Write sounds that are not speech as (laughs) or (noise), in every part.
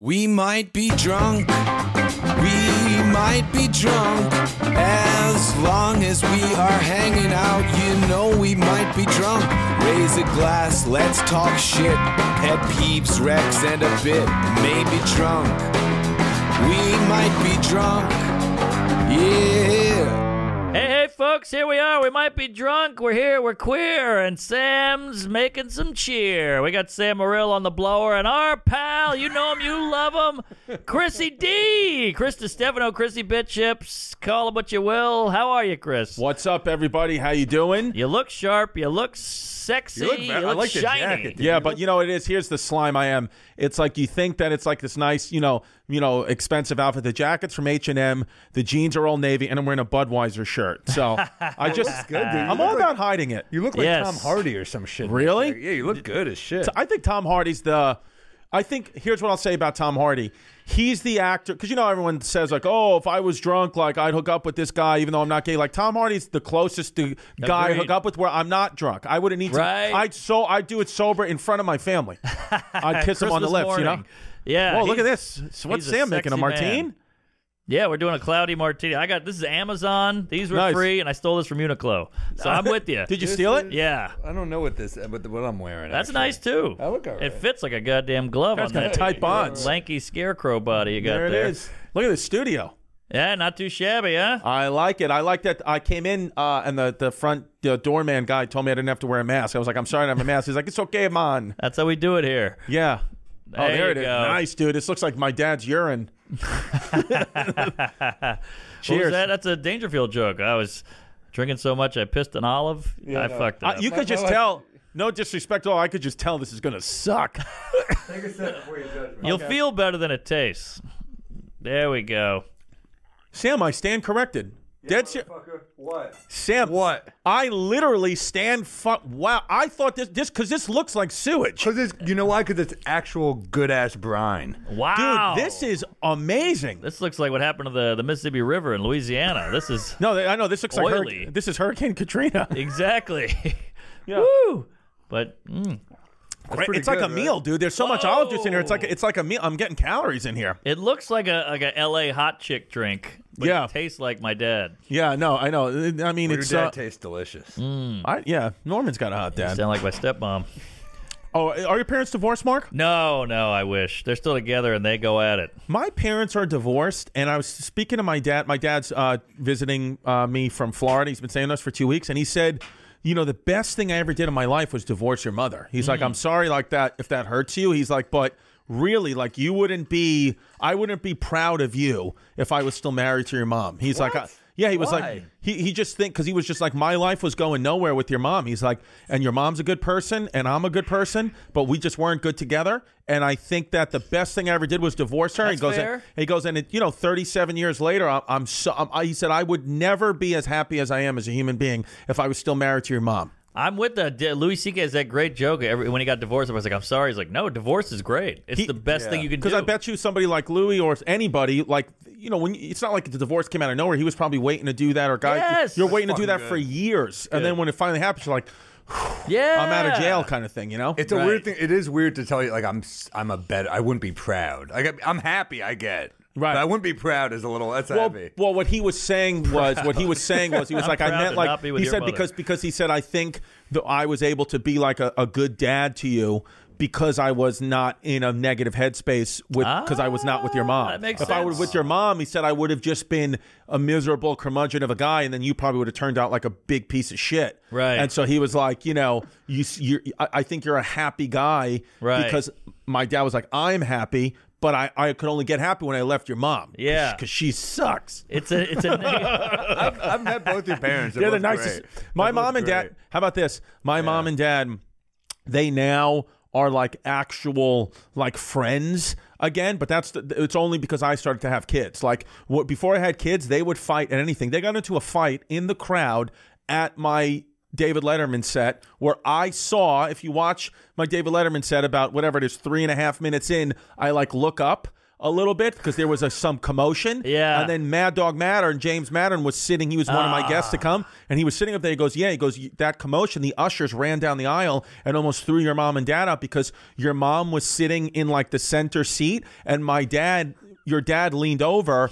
We might be drunk. We might be drunk. As long as we are hanging out, you know we might be drunk. Raise a glass, let's talk shit. Pet peeps, Rex, and a bit. Maybe drunk. We might be drunk. Yeah. Folks, here we are. We might be drunk. We're here. We're queer. And Sam's making some cheer. We got Sam Morrill on the blower and our pal, you know him, you love him, Chrissy D. Chris DiStefano, Chrissy Bitchips. Call him what you will. How are you, Chris? What's up, everybody? How you doing? You look sharp. You look sexy. You look ve- I look like the shiny. jacket, dude. Yeah, but you know it is. Here's the slime I am. It's like you think that it's like this nice, you know, you know, expensive outfit. The jacket's from H and M. The jeans are all navy, and I'm wearing a Budweiser shirt. So (laughs) I just, good, dude. I'm all like- about hiding it. You look like Yes. Tom Hardy or some shit. Really? Yeah, you look good as shit. I think Tom Hardy's the. I think here's what I'll say about Tom Hardy. He's the actor because you know everyone says like, oh, if I was drunk, like I'd hook up with this guy, even though I'm not gay. Like Tom Hardy's the closest to guy I hook up with where I'm not drunk. I wouldn't need to. Right. I'd so I'd do it sober in front of my family. (laughs) I'd kiss him on the lips, you know. Yeah. Whoa, look at this. So what's Sam making? A sexy martine? man. Yeah, we're doing a cloudy martini. I got this is Amazon. These were Nice. free, and I stole this from Uniqlo. So I'm with you. (laughs) Did you steal it? Yeah. I don't know what this, but what I'm wearing. That's actually. nice too. I look all It right. fits like a goddamn glove Guy's on got that tight bonds. lanky scarecrow body you got There there. it is. Look at the studio. Yeah, not too shabby, huh? I like it. I like that. I came in uh, and the the front the doorman guy told me I didn't have to wear a mask. I was like, I'm sorry, I don't have a mask. He's like, it's okay, man. That's how we do it here. Yeah. Oh, There there you it is. Nice, dude. This looks like my dad's urine. (laughs) (laughs) What was Cheers. that? That's a Dangerfield joke. I was drinking so much I pissed an olive. I fucked it Uh, up. you could just my- tell. No disrespect at all. I could just tell this is gonna suck. (laughs) Take a sip before you judge me. You'll feel better than it tastes. There we go. Sam, I stand corrected. Dead ser- What? Sam, What? I literally stand. Fu- wow, I thought this this because this looks like sewage. Because it's, you know why? Because it's actual good ass brine. Wow. Dude, this is amazing. This looks like what happened to the, the Mississippi River in Louisiana. This is (laughs) No, I know this looks like Oily. hurricane, this is Hurricane Katrina. (laughs) exactly. (laughs) Yeah. Woo! But mm, pretty it's like good, a right? meal, dude. There's so much olive juice in here. It's like it's like a meal. I'm getting calories in here. it looks like a like a L.A. hot chick drink. But Yeah. it tastes like my dad. Yeah, no, I know. I mean, Your it's dad uh, tastes delicious. I, yeah. Norman's got a hot dad. Sound like my stepmom. Oh, are your parents divorced, Mark? No, no, I wish they're still together and they go at it. My parents are divorced, and I was speaking to my dad. My dad's uh, visiting uh, me from Florida. He's been staying with us for two weeks, and he said, "You know, the best thing I ever did in my life was divorce your mother." He's like, "I'm sorry, like that, if that hurts you." He's like, "But." Really, like you wouldn't be, I wouldn't be proud of you if I was still married to your mom. He's like, I, yeah, he was Why? like, he he just think because he was just like, my life was going nowhere with your mom. He's like, and your mom's a good person, and I'm a good person, but we just weren't good together. And I think that the best thing I ever did was divorce her. That's he goes, fair. he goes, and it, you know, 37 years later, I'm, I'm so. I'm, I, he said, I would never be as happy as I am as a human being if I was still married to your mom. I'm with the D- Louis C.K. has that great joke. Every, when he got divorced, I was like, "I'm sorry." He's like, "No, divorce is great. It's He- the best thing you can do." Because I bet you somebody like Louis or anybody like you know when it's not like the divorce came out of nowhere. He was probably waiting to do that, or guy, Yes. you're waiting to do that fucking for good. years, and then when it finally happens, you're like, yeah, I'm out of jail, kind of thing, you know? It's a Right. weird thing. It is weird to tell you, like I'm, I'm a better. I wouldn't be proud. I get, I'm happy. I get. Right. But I wouldn't be proud. as a little. That's well, heavy. well, what he was saying (laughs) was what he was (laughs) saying was he was I'm like I meant like be he said mother. because because he said I think that I was able to be like a, a good dad to you because I was not in a negative headspace with because I was not with your mom. Ah, that makes if I were sense. with your mom, he said I would have just been a miserable curmudgeon of a guy, and then you probably would have turned out like a big piece of shit. Right. And so he was like, you know, you you I, I think you're a happy guy Right. because my dad was like I'm happy. But I, I could only get happy when I left your mom. Yeah. Because she sucks. It's a it's a (laughs) neg- I've, I've met both your parents. They're the both nicest. great. My They're mom and dad. great. How about this? My mom and dad. They now are like actual like friends again. But that's the, it's only because I started to have kids. Like what, before I had kids, they would fight at anything. They got into a fight in the crowd at my David Letterman set where I saw, if you watch my David Letterman set about whatever it is, three and a half minutes in, I like look up. a little bit because there was a, some commotion. Yeah. And then Mad Dog Mattern, James Mattern was sitting. He was one of my guests to ah. come, and he was sitting up there. He goes, "Yeah." He goes, "That commotion, the ushers ran down the aisle and almost threw your mom and dad out because your mom was sitting in like the center seat, and my dad." Your dad leaned over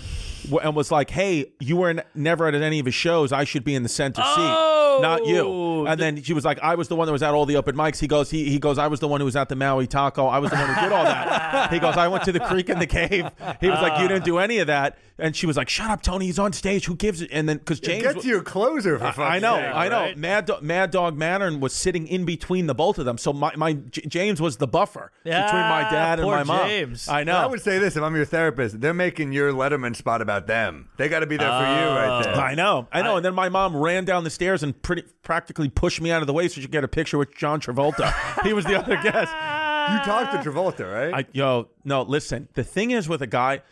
and was like, "Hey, you were n- never at any of his shows. I should be in the center Oh, seat, not you." And the- then she was like, "I was the one that was at all the open mics." He goes, "He, he goes, I was the one who was at the Maui Taco. I was the one who did all that." (laughs) he goes, "I went to the creek in the cave." He was like, "You didn't do any of that." And she was like, "Shut up, Tony. He's on stage. Who gives it?" And then because James, Get to your closer for fuck's I know, sake. I know. right? Mad, Do- Mad Dog Mattern was sitting in between the both of them. So my, my J- James was the buffer between my Ah, dad and poor my mom. James. I know. I would say this if I'm your therapist, they're making your Letterman spot about them. They got to be there for you right there. I know, I know. and then my mom ran down the stairs and pretty practically pushed me out of the way so she could get a picture with John Travolta. (laughs) he was the other guest. You talked to Travolta, right? I, yo, no, listen. The thing is with a guy,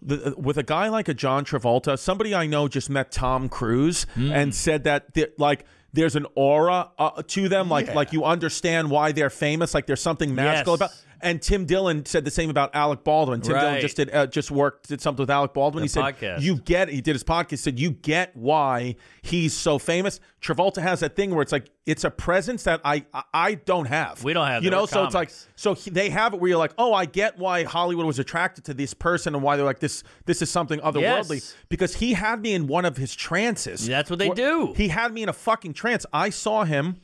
the, with a guy like a John Travolta, somebody I know just met Tom Cruise Hmm. and said that like there's an aura uh, to them, like like you understand why they're famous, like there's something magical Yes. about. And Tim Dillon said the same about Alec Baldwin. Tim Dillon just did uh, just worked did something with Alec Baldwin. The he said podcast. you get he did his podcast. Said you get why he's so famous. Travolta has that thing where it's like it's a presence that I I, don't have. We don't have you know. So it's like so he, they have it where you're like, oh, I get why Hollywood was attracted to this person and why they're like this. This is something otherworldly Yes. because he had me in one of his trances. That's what they do. He had me in a fucking trance. I saw him.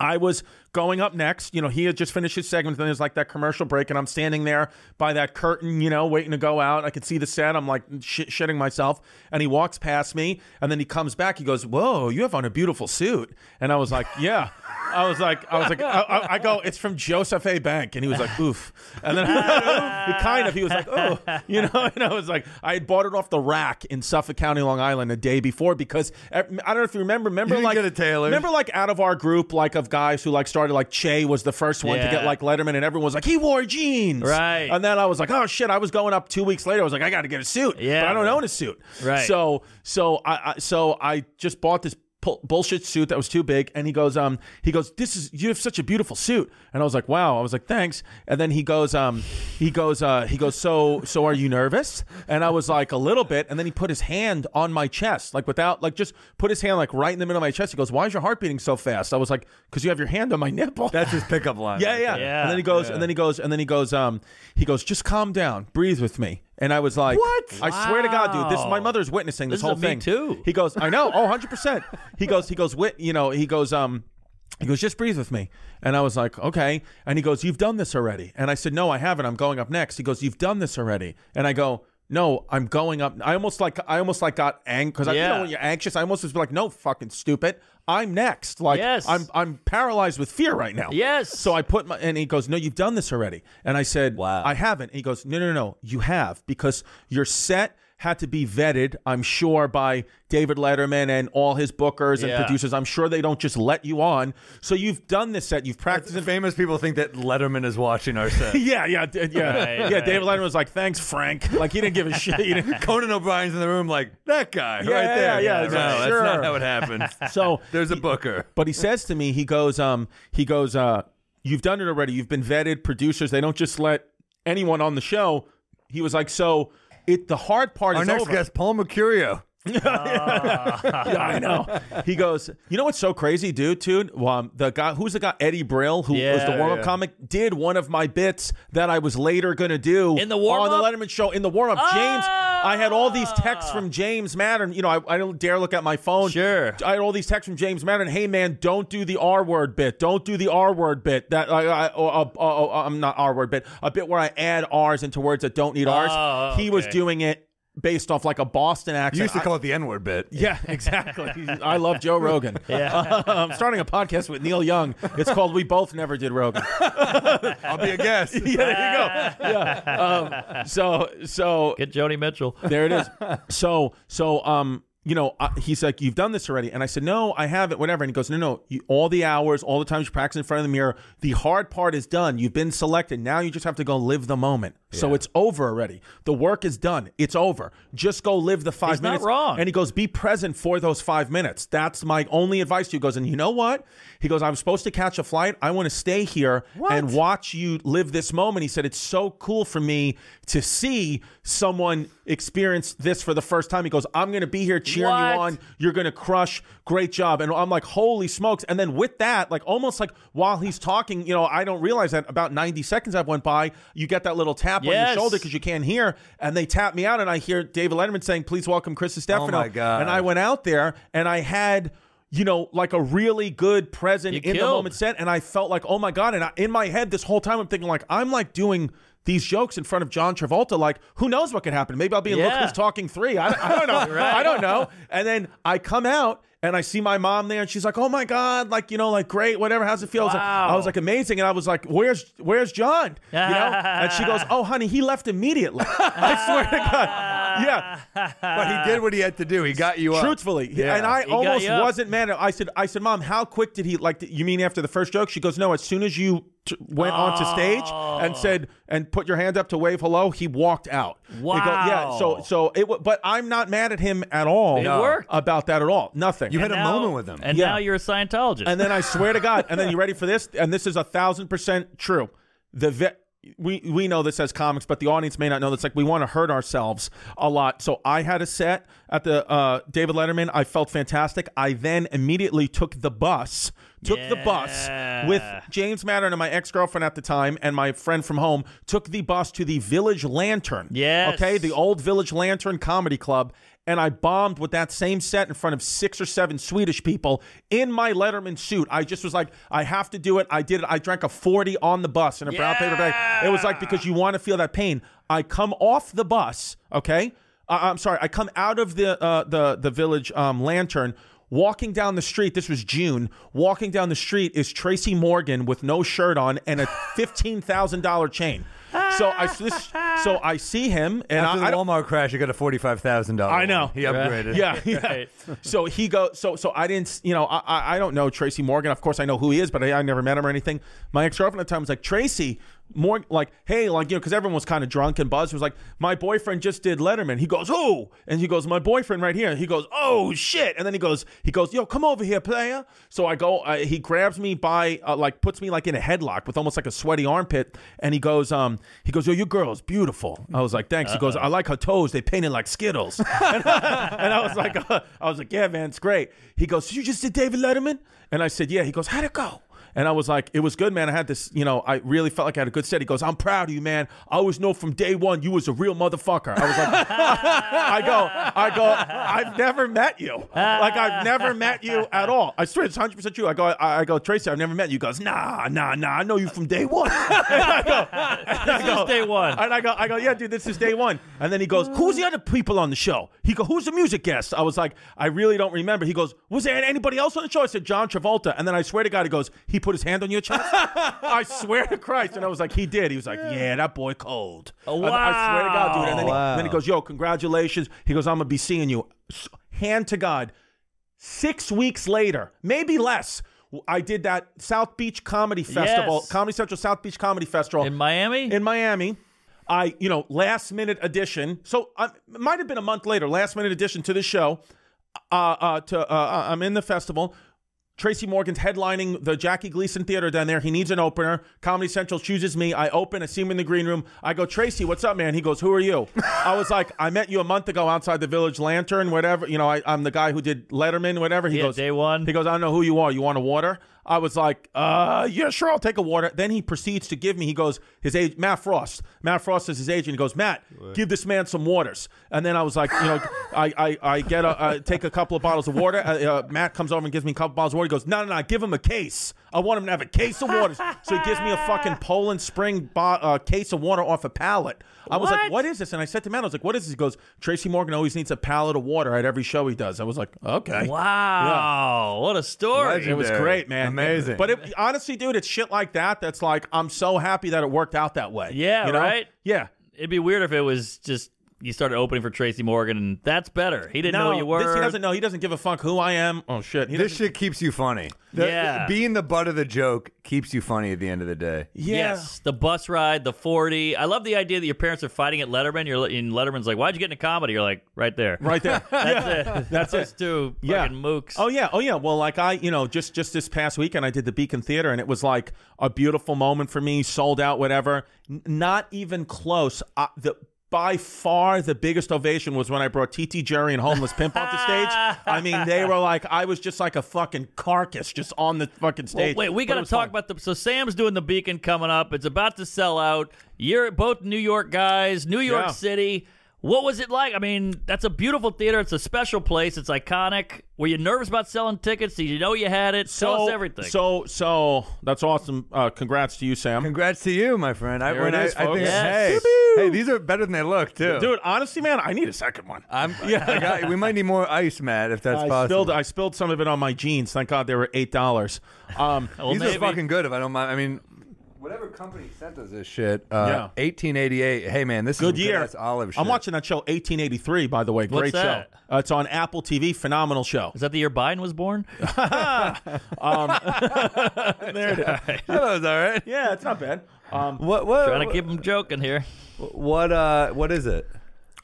I was going up next. You know, he had just finished his segment. Then there's like that commercial break, and I'm standing there by that curtain, you know, waiting to go out. I could see the set. I'm like sh- shitting myself. And he walks past me, and then he comes back. He goes, "Whoa, you have on a beautiful suit." And I was like, "Yeah." I was like, I was like, I, I, I go, it's from Joseph A. Bank, and he was like, oof, and then he (laughs) kind of, he was like, oh, you know, and I was like, I had bought it off the rack in Suffolk County, Long Island, a day before because eh, I don't know if you remember, remember didn't like, get it tailored. remember like out of our group, like of guys who like started like Che was the first one to get like Letterman, and everyone was like, he wore jeans, Right. And then I was like, oh shit, I was going up two weeks later. I was like, I got to get a suit, Yeah. but I don't own a suit, Right. So, so I, I so I just bought this pu- bullshit suit that was too big and he goes um he goes this is you have such a beautiful suit. And i was like wow. I was like thanks. And then he goes um he goes uh he goes so so are you nervous? And i was like a little bit. And then he put his hand on my chest like without like just put his hand like right in the middle of my chest. He goes why is your heart beating so fast? I was like because you have your hand on my nipple. That's his pickup line. (laughs) yeah, yeah. Yeah. And then he goes, and then he goes, and then he goes, um, he goes, just calm down, breathe with me. And I was like, What? I swear to God, dude, this my mother's witnessing this, This is whole a Me thing. Too. He goes, I know, oh, (laughs) 100 percent. He goes, he goes, wit, you know, he goes, um. He goes, just breathe with me. And I was like, okay. And he goes, you've done this already. And I said, no, I haven't. I'm going up next. He goes, you've done this already. And I go, no, I'm going up. I almost like, I almost like got angry because I, you Yeah. know, when you're anxious, I almost was like, no, fucking stupid. I'm next. Like, Yes. I'm, I'm paralyzed with fear right now. Yes. So I put my, and he goes, no, you've done this already. And I said, Wow. I haven't. He goes, no, no, no, you have because you're set had to be vetted, I'm sure, by David Letterman and all his bookers and Yeah. producers. I'm sure they don't just let you on. So you've done this set, you've practiced The famous people think that Letterman is watching our set. (laughs) Yeah, yeah, yeah, Right, yeah. right. David Letterman was like, "Thanks, Frank." Like he didn't give a (laughs) shit. (laughs) Conan O'Brien's in the room like, that guy Yeah, right yeah, there. yeah, no, it's that's not how it happens. So There's a booker. But he says to me, he goes, um, he goes, uh, you've done it already. You've been vetted. Producers, they don't just let anyone on the show. He was like, so it. The hard part Our is next over. guest, Paul Mercurio. (laughs) yeah, I know. He goes, you know what's so crazy, dude? Dude, um, the guy who's the guy Eddie Brill, who was the warm up yeah. comic, did one of my bits that I was later gonna do In the on warm-up? on the Letterman show in the warm up. James, I had all these texts ah. from James Mattern. You know, I, I don't dare look at my phone. Sure. I had all these texts from James Mattern. Hey man, don't do the R word bit. Don't do the R word bit. That I, I oh, oh, oh, oh, I'm not R word bit. A bit where I add R's into words that don't need R's. Oh, He was doing it based off like a Boston accent. You used to I- call it the N word bit. yeah, (laughs) exactly. I love Joe (laughs) Rogan. (laughs) Yeah. I'm starting a podcast with Neil Young. It's called We Both Never Did Rogan. I'll be a guest. yeah, there you go. Yeah. Um, so so Get Joni Mitchell. there it is. So so um you know, uh, he's like, you've done this already. And I said, no, I haven't, whatever. And he goes, no, no, you, all the hours, all the times you practice in front of the mirror, the hard part is done. You've been selected. Now you just have to go live the moment. So it's over already. The work is done. It's over. Just go live the five He's not minutes. wrong. And he goes, be present for those five minutes. That's my only advice to you. He goes, and you know what? He goes, I'm supposed to catch a flight. I want to stay here and watch you live this moment. He said, it's so cool for me to see someone experience this for the first time. He goes, I'm going to be here cheering What? you on. You're going to crush. Great job. And I'm like, holy smokes. And then with that, like almost like while he's talking, you know, I don't realize that about 90 seconds have went by, you get that little tap on your shoulder because you can't hear. And they tap me out and I hear David Letterman saying, please welcome Chris oh Stefano. my God. And I went out there and I had you know, like a really good present You in the moment set, and I felt like, oh my god! And I, in my head, this whole time, I'm thinking like, I'm like doing these jokes in front of John Travolta. Like, who knows what could happen? Maybe I'll be in Look Yeah. Who's Talking three. I, I don't know. (laughs) I don't know. And then I come out and I see my mom there, and she's like, oh my god, like you know, like great, whatever. How's it feel? I was like- I was like amazing, and I was like, where's where's John? (laughs) You know? and she goes, oh honey, he left immediately. (laughs) I swear to God. Yeah. But he did what he had to do. He got you up. Truthfully, Yeah. and I He almost wasn't mad. I said, "I said, mom, how quick did he like? You mean after the first joke?" She goes, "No, as soon as you t- went onto stage and said and put your hand up to wave hello, he walked out." He go- yeah. So so it. wa- But I'm not mad at him at all. It worked. about that at all. Nothing. You had a moment with him. And Yeah. now you're a Scientologist. And then I swear to God, and then you (laughs) ready for this? And this is a thousand percent true. The ve- we we know this as comics, but the audience may not know this. Like we want to hurt ourselves a lot. So I had a set at the uh, David Letterman. I felt fantastic. I then immediately took the bus. Took the bus with James Mattern and my ex girlfriend at the time, and my friend from home. Took the bus to the Village Lantern. Yes. Okay, the old Village Lantern Comedy Club, and I bombed with that same set in front of six or seven Swedish people in my Letterman suit. I just was like, I have to do it. I did it. I drank a 40 on the bus in a brown paper bag. It was like because you want to feel that pain. I come off the bus, okay? Uh, I'm sorry. I come out of the uh, the the Village um, Lantern. Walking down the street, this was June. Walking down the street is Tracy Morgan with no shirt on and a (laughs) fifteen thousand dollar chain. So I this, so I see him and After I, I the don't, Walmart crash, you got a forty-five thousand dollars. I know. He upgraded. yeah, (laughs) yeah. Right. So he goes. So so I didn't. You know, I I- I don't know Tracy Morgan. Of course, I know who he is, but I, I never met him or anything. My ex girlfriend at the time was like Tracy More Like, hey, like you know, because everyone was kind of drunk and buzzed. Was like, my boyfriend just did Letterman. He goes, who? And he goes, my boyfriend right here. He goes, oh shit. And then he goes, he goes, yo, come over here, player. So I go. Uh, he grabs me by uh, like puts me like in a headlock with almost like a sweaty armpit, and he goes, um, he goes, yo, your girl's beautiful. I was like, thanks. He goes, I like her toes. They painted like Skittles. (laughs) and I was like, uh, (laughs) I was like, yeah, man, it's great. He goes, you just did David Letterman? And I said, yeah. He goes, how'd it go? And I was like, it was good, man. I had this, you know, I really felt like I had a good set. He goes, I'm proud of you, man. I always know from day one you was a real motherfucker. I was like, (laughs) I go, I go, I've never met you. Like I've never met you at all. I swear it's 100 percent true. I go, I, I go, Tracy, I've never met you. He goes, Nah, nah, nah. I know you from day one. (laughs) and I go, and I go, day one. And I go, I go, yeah, dude, this is day one. And then he goes, Who's the other people on the show? He go, Who's the music guest? I was like, I really don't remember. He goes, Was there anybody else on the show? I said, John Travolta. And then I swear to God, he goes, He put his hand on your chest. (laughs) I swear to Christ. And I was like, He did. He was like, Yeah, that boy cold. Oh I, I swear to God, dude. And then, he, Wow. then he goes, Yo, congratulations. He goes, I'm gonna be seeing you. S- Hand to God. Six weeks later, maybe less. I did that South Beach Comedy Festival, Yes. Comedy Central South Beach Comedy Festival in Miami? in Miami. I, you know, last minute addition. So I, it might have been a month later, last minute addition to the show. Uh, uh, to uh, I'm in the festival. Tracy Morgan's headlining the Jackie Gleason Theater down there. He needs an opener. Comedy Central chooses me. I open. I see him in the green room. I go, Tracy, what's up, man? He goes, Who are you? I was like, I met you a month ago outside the Village Lantern, whatever. You know, I, I'm the guy who did Letterman, whatever. He Yeah, goes, day one. He goes, I don't know who you are. You want a water? I was like, uh, yeah, sure, I'll take a water. Then he proceeds to give me, he goes, his age, Matt Frost. Matt Frost is his agent. He goes, Matt, give this man some waters. And then I was like, you know, I, I, I get a, I take a couple of bottles of water. Uh, uh, Matt comes over and gives me a couple bottles of water. He goes, no, no, no, give him a case. I want him to have a case of waters. So he gives me a fucking (laughs) Poland Spring bo- uh, case of water off a pallet. I was like, What? what is this? And I said to Matt, I was like, what is this? He goes, Tracy Morgan always needs a pallet of water at every show he does. I was like, okay. wow. What a story. Legend. It was Legendary. great, man. Amazing. But it, honestly, dude, it's shit like that that's like I'm so happy that it worked out that way. Yeah, you know? right? Yeah. It'd be weird if it was just you started opening for Tracy Morgan, and that's better. He didn't know No, who you were. this he doesn't know. He doesn't give a fuck who I am. Oh shit. He This doesn't- shit keeps you funny. The- Yeah. being the butt of the joke keeps you funny at the end of the day. yeah. Yes, the bus ride, the forty. I love the idea that your parents are fighting at Letterman. You're and Letterman's like, "Why'd you get into comedy?" You're like, "Right there, Right there. (laughs) That's it. That's us two Yeah. fucking mooks." Oh yeah, oh yeah. Well, like I, you know, just just this past weekend, I did the Beacon Theater, and it was like a beautiful moment for me. Sold out, whatever. N- not even close. Uh, the by far the biggest ovation was when I brought TT Jerry and Homeless Pimp onto stage. I mean, they were like, I was just like a fucking carcass just on the fucking Well, stage. wait, we got to talk fun. about the. So Sam's doing the Beacon coming up. It's about to sell out. You're both New York guys, New York Yeah. City. What was it like? I mean, that's a beautiful theater. It's a special place. It's iconic. Were you nervous about selling tickets? Did you know you had it? Tell us everything. So, so that's awesome. Uh, congrats to you, Sam. Congrats to you, my friend. I, There when it I, is, I think, folks. Yes. hey, hey, these are better than they look too. Dude, honestly, man, I need a second one. I'm, yeah, I got, we might need more ice, Matt, if that's I possible. spilled, I spilled some of it on my jeans. Thank God they were eight dollars. Um, (laughs) Well, These maybe. are fucking good. If I don't mind, I mean, whatever company sent us this shit. Uh, Yeah. 1888. Hey man, this good is year. That's olive. Shit. I'm watching that show, 1883. By the way, What's great that? show. Uh, it's on Apple TV. Phenomenal show. is that the year Biden was born? (laughs) (laughs) there it is. (laughs) That was all right. Yeah, it's not bad. Um, What? What? Trying to keep him joking here. What? Uh, what is it?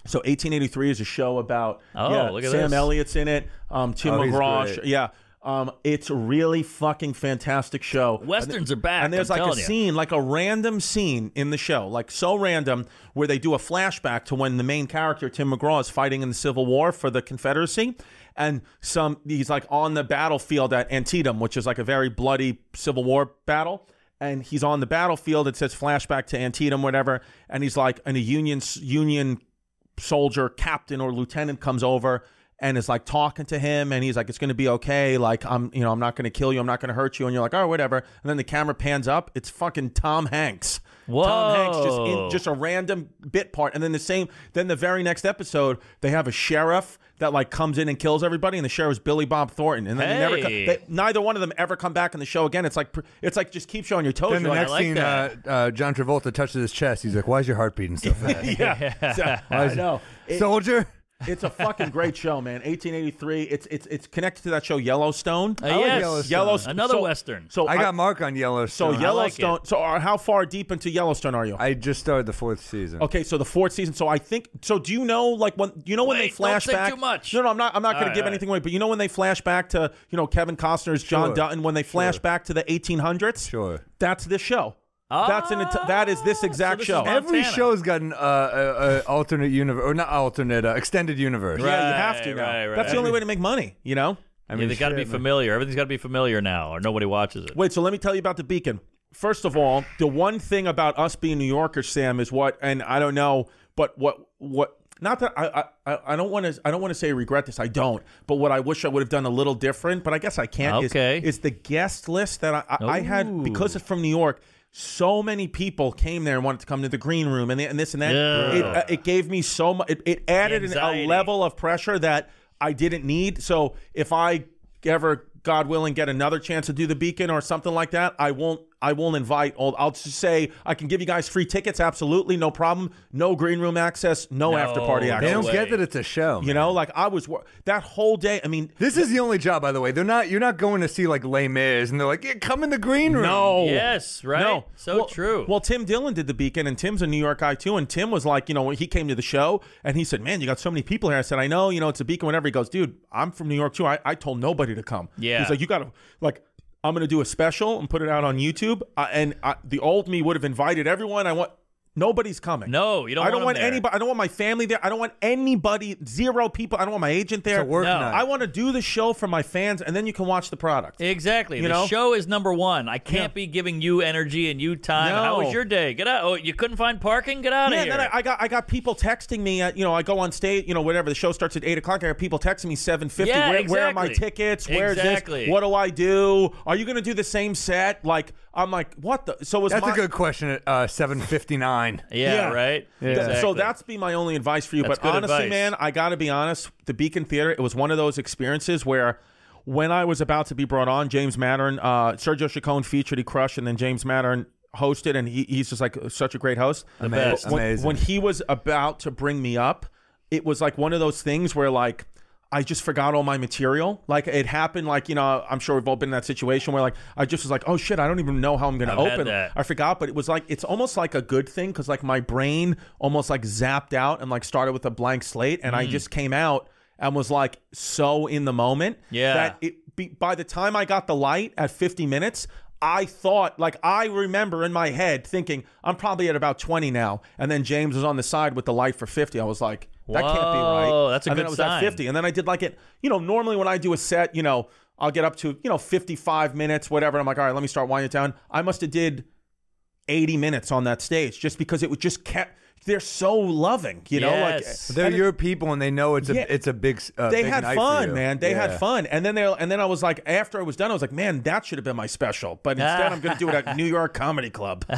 so 1883 is a show about Oh, yeah, look at Sam this. Elliott's in it. Um, Tim Oh, McGraw. Yeah. Um, it's a really fucking fantastic show. Westerns are back. And there's I'm like a you. scene, like a random scene in the show, like so random, where they do a flashback to when the main character, Tim McGraw, is fighting in the Civil War for the Confederacy. And some he's like on the battlefield at Antietam, which is like a very bloody Civil War battle. And he's on the battlefield. It says flashback to Antietam, whatever. And he's like, and a Union Union soldier, captain or lieutenant comes over and is like talking to him and he's like it's going to be okay. Like i'm you know i'm not going to kill you. I'm not going to hurt you. And you're like oh whatever. And then the camera pans up. It's fucking tom hanks. Whoa. tom hanks just in just a random bit part. And then the same then the very next episode they have a sheriff that like comes in and kills everybody and the sheriff's billy bob thornton. And then they never co- Hey. they, neither one of them ever come back in the show again. It's like it's like just keep showing your toes. Then the next like scene, uh, uh, John Travolta touches his chest. He's like, "Why is your heart beating so (laughs) fast, yeah, (laughs) So, i know. It- soldier?" It's a fucking great show, man. 1883. It's it's it's connected to that show Yellowstone. Uh, like yes. Yellowstone. Yellowstone. Another so- Western. So I got Mark on Yellowstone. so Yellowstone. it. so are, how far deep into Yellowstone are you? I just started the fourth season. okay, so the fourth season. So I think. So do you know like when you know when Wait, they flash don't say back? too much. No, no, I'm not. I'm not going All to give all anything away. But you know when they flash back to you know Kevin Costner's John Sure. Dutton when they flash Sure. back to the 1800s. Sure. That's this show. That's an that is this Ah, exact so this show. Every show's got an uh, uh, uh, alternate universe, or not alternate, uh, extended universe. yeah, you have to Right, now. right, right. That's the only way to make money. You know. I yeah, mean, they got to be shit, man. familiar. Everything's got to be familiar now, or nobody watches it. Wait, so let me tell you about the Beacon. First of all, the one thing about us being New Yorkers, Sam, is what, and I don't know, but what, what, not that I, I, I don't want to, I don't want to say regret this. I don't, but what I wish I would have done a little different, but I guess I can't. is- Okay. is, the guest list that I, I, I had because it's from New York. So many people came there and wanted to come to the green room and, and this and that. Yeah. It, uh, it gave me so much. It, it added an, a level of pressure that I didn't need. So if I ever, God willing, get another chance to do the Beacon or something like that, I won't. I won't invite. All, I'll just say I can give you guys free tickets. Absolutely, no problem. No green room access. No, No, after party they They don't get that it's a show. You man. know, like I was that whole day. I mean, This is the only job, by the way. They're not. You're not going to see like Les Mis, and they're like, yeah, "Come in the green room." no. Yes, right. No, So Well- true. Well, Tim Dillon did the Beacon, and Tim's a New York guy too. And Tim was like, you know, when he came to the show, and he said, "Man, you got so many people here." I said, "I know, you know, it's a Beacon, Whenever He goes, "Dude, I'm from New York too. I, I told nobody to come." Yeah. he's like, "You got to like." I'm going to do a special and put it out on YouTube. Uh, and uh, the old me would have invited everyone. I want nobody's coming. no, you don't. I don't want them there. anybody. I don't want my family there. I don't want anybody. Zero people. I don't want my agent there. It's a work No. night. I want to do the show for my fans, and then you can watch the product. Exactly. You the know? show is number one. I can't be giving you energy and you time. No. How was your day? Get out. Oh, you couldn't find parking? Get out Yeah, of and here. then I, I got I got people texting me. At, you know, I go on stage. You know, whatever the show starts at eight o'clock. I got people texting me seven fifty. Yeah, where, where are my tickets? Where's Exactly. this? What do I do? Are you going to do the same set? Like I'm like, what the? So was That's my, a good question at uh, 7:59. yeah, Yeah. right. Yeah. Exactly. So that's be my only advice for you. That's but good honestly, advice. man, I got to be honest. The Beacon Theater, it was one of those experiences where. When I was about to be brought on, James Mattern, uh, Sergio Chacon featured, he crushed, and then James Mattern hosted, and he, he's just like such a great host. best. When, Amazing. when he was about to bring me up, it was like one of those things where like I just forgot all my material. Like it happened. Like you know, I'm sure we've all been in that situation where like I just was like, oh shit, I don't even know how I'm going to I've open. I forgot, but it was like it's almost like a good thing because like my brain almost like zapped out and like started with a blank slate, and Mm. I just came out and was like so in the moment Yeah. that it be, by the time I got the light at 50 minutes. I thought, like, I remember in my head thinking, I'm probably at about 20 now. And then James was on the side with the light for 50. I was like, that can't be right. Whoa, that's a and then good it was sign. at 50. And then I did like it, you know, normally when I do a set, you know, I'll get up to, you know, 55 minutes, whatever. I'm like, all right, let me start winding it down. I must have did 80 minutes on that stage just because it would just kept, they're so loving, you know, Yes. like They're and it- your people, and they know it's a Yeah. it's a big. Uh, they big had night fun, man. They had fun, and then they and then I was like, after I was done, I was like, man, that should have been my special. But instead, I'm going to do it at New York Comedy Club. (laughs)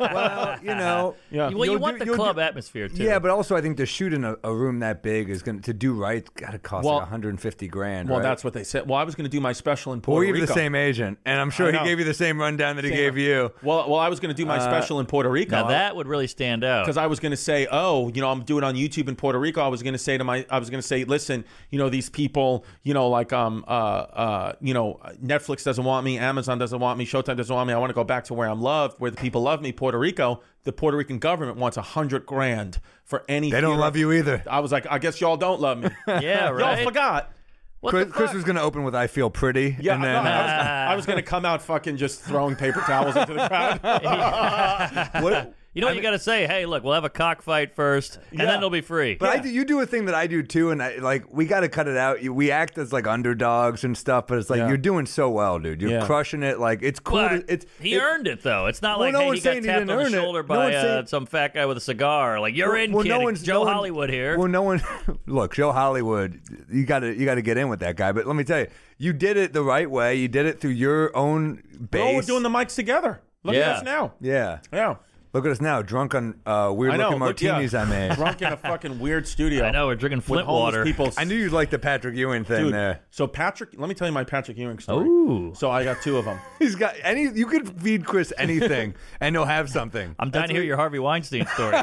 Well, you know, Yeah. well, you want do- the club do- atmosphere too. Yeah, but also I think to shoot in a, a room that big is going to to do right. Got to cost Well- like 150 grand. Well, right? that's what they said. Well, I was going to do my special in Puerto Well, you're Rico. the same agent, and I'm sure he gave you the same rundown that he gave you. Well, well, I was going to do my special in Puerto Rico. now that would really stand out. because I was going to say, oh, you know, I'm doing it on YouTube in Puerto Rico. I was going to say to my, I was going to say, listen, you know, these people, you know, like, um, uh, uh, you know, Netflix doesn't want me, Amazon doesn't want me, Showtime doesn't want me. I want to go back to where I'm loved, where the people love me. Puerto Rico, the Puerto Rican government wants a hundred grand for any. They don't theater- love you either. I was like, I guess y'all don't love me. (laughs) yeah, right. Y'all forgot. What Chris, Chris was going to open with "I feel pretty," Yeah, and no, then I was. I was going (laughs) to come out fucking just throwing paper towels into the crowd. (laughs) what? You know what you got to say? Hey, look, we'll have a cockfight first, and Yeah. then it'll be free. But I do, you do a thing that I do too, and I like we got to cut it out. You, we act as like underdogs and stuff, but it's like Yeah. you're doing so well, dude. You're Yeah. crushing it. Like it's cool. But to- it's he it- earned it though. It's not Well, like no hey, one's he got saying he tapped didn't on the earn it. shoulder No by one's uh, saying- some fat guy with a cigar. Like you're in, well, kid. no one's Joe no one- Hollywood here. Well, no one. (laughs) Look, Joe Hollywood. You got to you got to get in with that guy. But let me tell you, you did it the right way. You did it through your own base. Bro, we're doing the mics together. Look Yeah. at us now. Yeah. Yeah. Look at us now, drunk on uh, weird I know. looking Look, yeah. martinis I made. (laughs) Drunk in a fucking weird studio. I know we're drinking With Flint homeless water. people. I knew you'd like the Patrick Ewing thing Dude, there. So Patrick, let me tell you my Patrick Ewing story. Ooh. So I got two of them. (laughs) He's got any. You could feed Chris anything, (laughs) and he'll have something. I'm dying to hear your Harvey Weinstein story.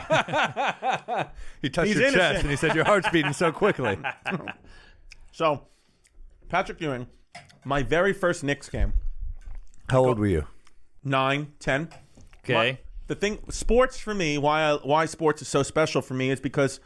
He touched He's your innocent. chest, and he said your heart's beating so quickly. So Patrick Ewing, my very first Knicks game, How old were you? nine, ten. Okay. The thing, sports for me, why I, why sports is so special for me is because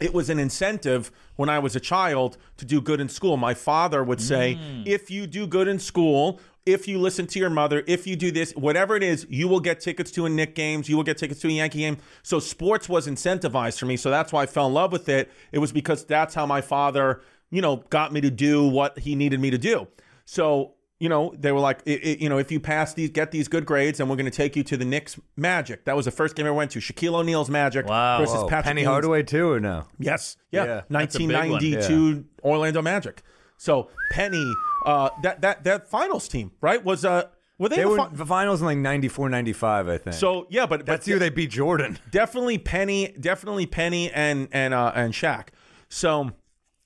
it was an incentive when I was a child to do good in school. My father would say, Mm. if you do good in school, if you listen to your mother, if you do this, whatever it is, you will get tickets to a Knick games, you will get tickets to a Yankee game. So sports was incentivized for me. So that's why I fell in love with it. It was because that's how my father, you know, got me to do what he needed me to do. So you know, they were like, i i you know, if you pass these, get these good grades, and we're going to take you to the Knicks Magic. That was the first game I went to. Shaquille O'Neal's Magic Wow. versus Whoa, Patrick Penny Ewing's- Hardaway too, or no? Yes, yeah, Yeah. That's a big one. 1992 Orlando Magic. So Penny, uh, that that that finals team, right? Was uh, were they, They the were fi- the finals in like 94, 95, I think. so yeah, but that's but you. They beat Jordan. (laughs) definitely Penny, definitely Penny and and uh, and Shaq. So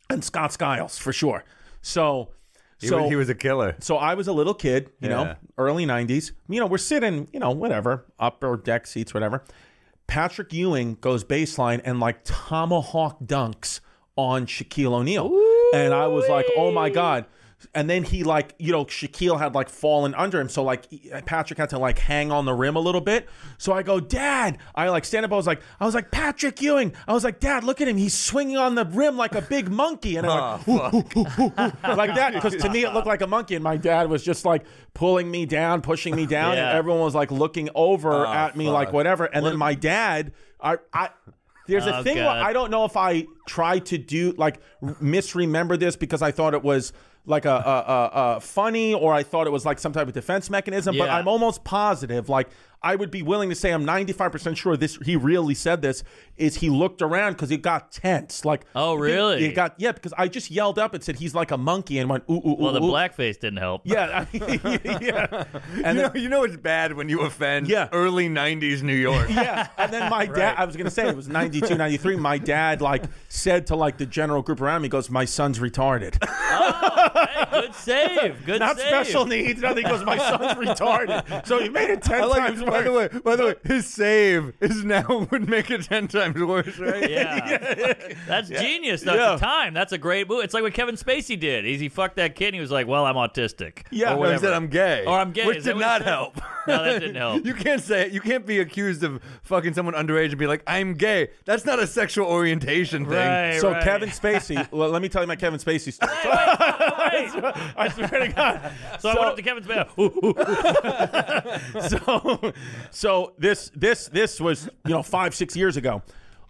and Scott Skiles for sure. So He, so was, he was a killer. so I was a little kid, you Yeah. know, early 90s. You know, we're sitting, you know, whatever, upper deck seats, whatever. Patrick Ewing goes baseline and like tomahawk dunks on Shaquille O'Neal. And I was like, oh my God. And then he like, you know, Shaquille had like fallen under him. So like uh, Patrick had to like hang on the rim a little bit. So I go, Dad, I like stand up. I was like, I was like, Patrick Ewing. I was like, Dad, look at him. He's swinging on the rim like a big monkey. And I went, (laughs) (laughs) like that because to me it looked like a monkey and my dad was just like pulling me down pushing me down Yeah. and everyone was like looking over at me like whatever and then my dad I I there's a Oh, thing where I don't know if I tried to do like misremember this because I thought it was like a, a, a, a funny or I thought it was like some type of defense mechanism but I'm almost positive like I would be willing to say I'm 95% sure this he really said this is he looked around because he got tense like Oh, it- really? it got yeah because I just yelled up and said he's like a monkey and went ooh ooh ooh. Well, ooh, the ooh. blackface didn't help. Yeah, (laughs) I mean, yeah, (laughs) and you, then, know, you know it's bad when you offend Yeah. early 90s New York. (laughs) yeah, and then my dad. I was gonna say it was 92, 93. My dad like said to like the general group around me, he goes, "My son's retarded." Oh. Hey, good save. Good Not save. special needs. Nothing. He goes, my son's retarded. So he made it ten I like. times By the way, by the way, his save is now (laughs) would make it ten times worse, right? Yeah. (laughs) That's genius. Though. Yeah. At the time, that's a great move. It's like what Kevin Spacey did. He's, he fucked that kid and he was like, well, I'm autistic. Yeah. Or No, No, he said I'm gay. Or I'm gay. Which Is did not help. (laughs) No, that didn't help. You can't say it. You can't be accused of fucking someone underage and be like, I'm gay. That's not a sexual orientation thing. Right, So right. Kevin Spacey. Well, let me tell you my Kevin Spacey story. Wait. I swear to God. So, I went up to Kevin's bed. Ooh, ooh. (laughs) so so this this this was you know five six years ago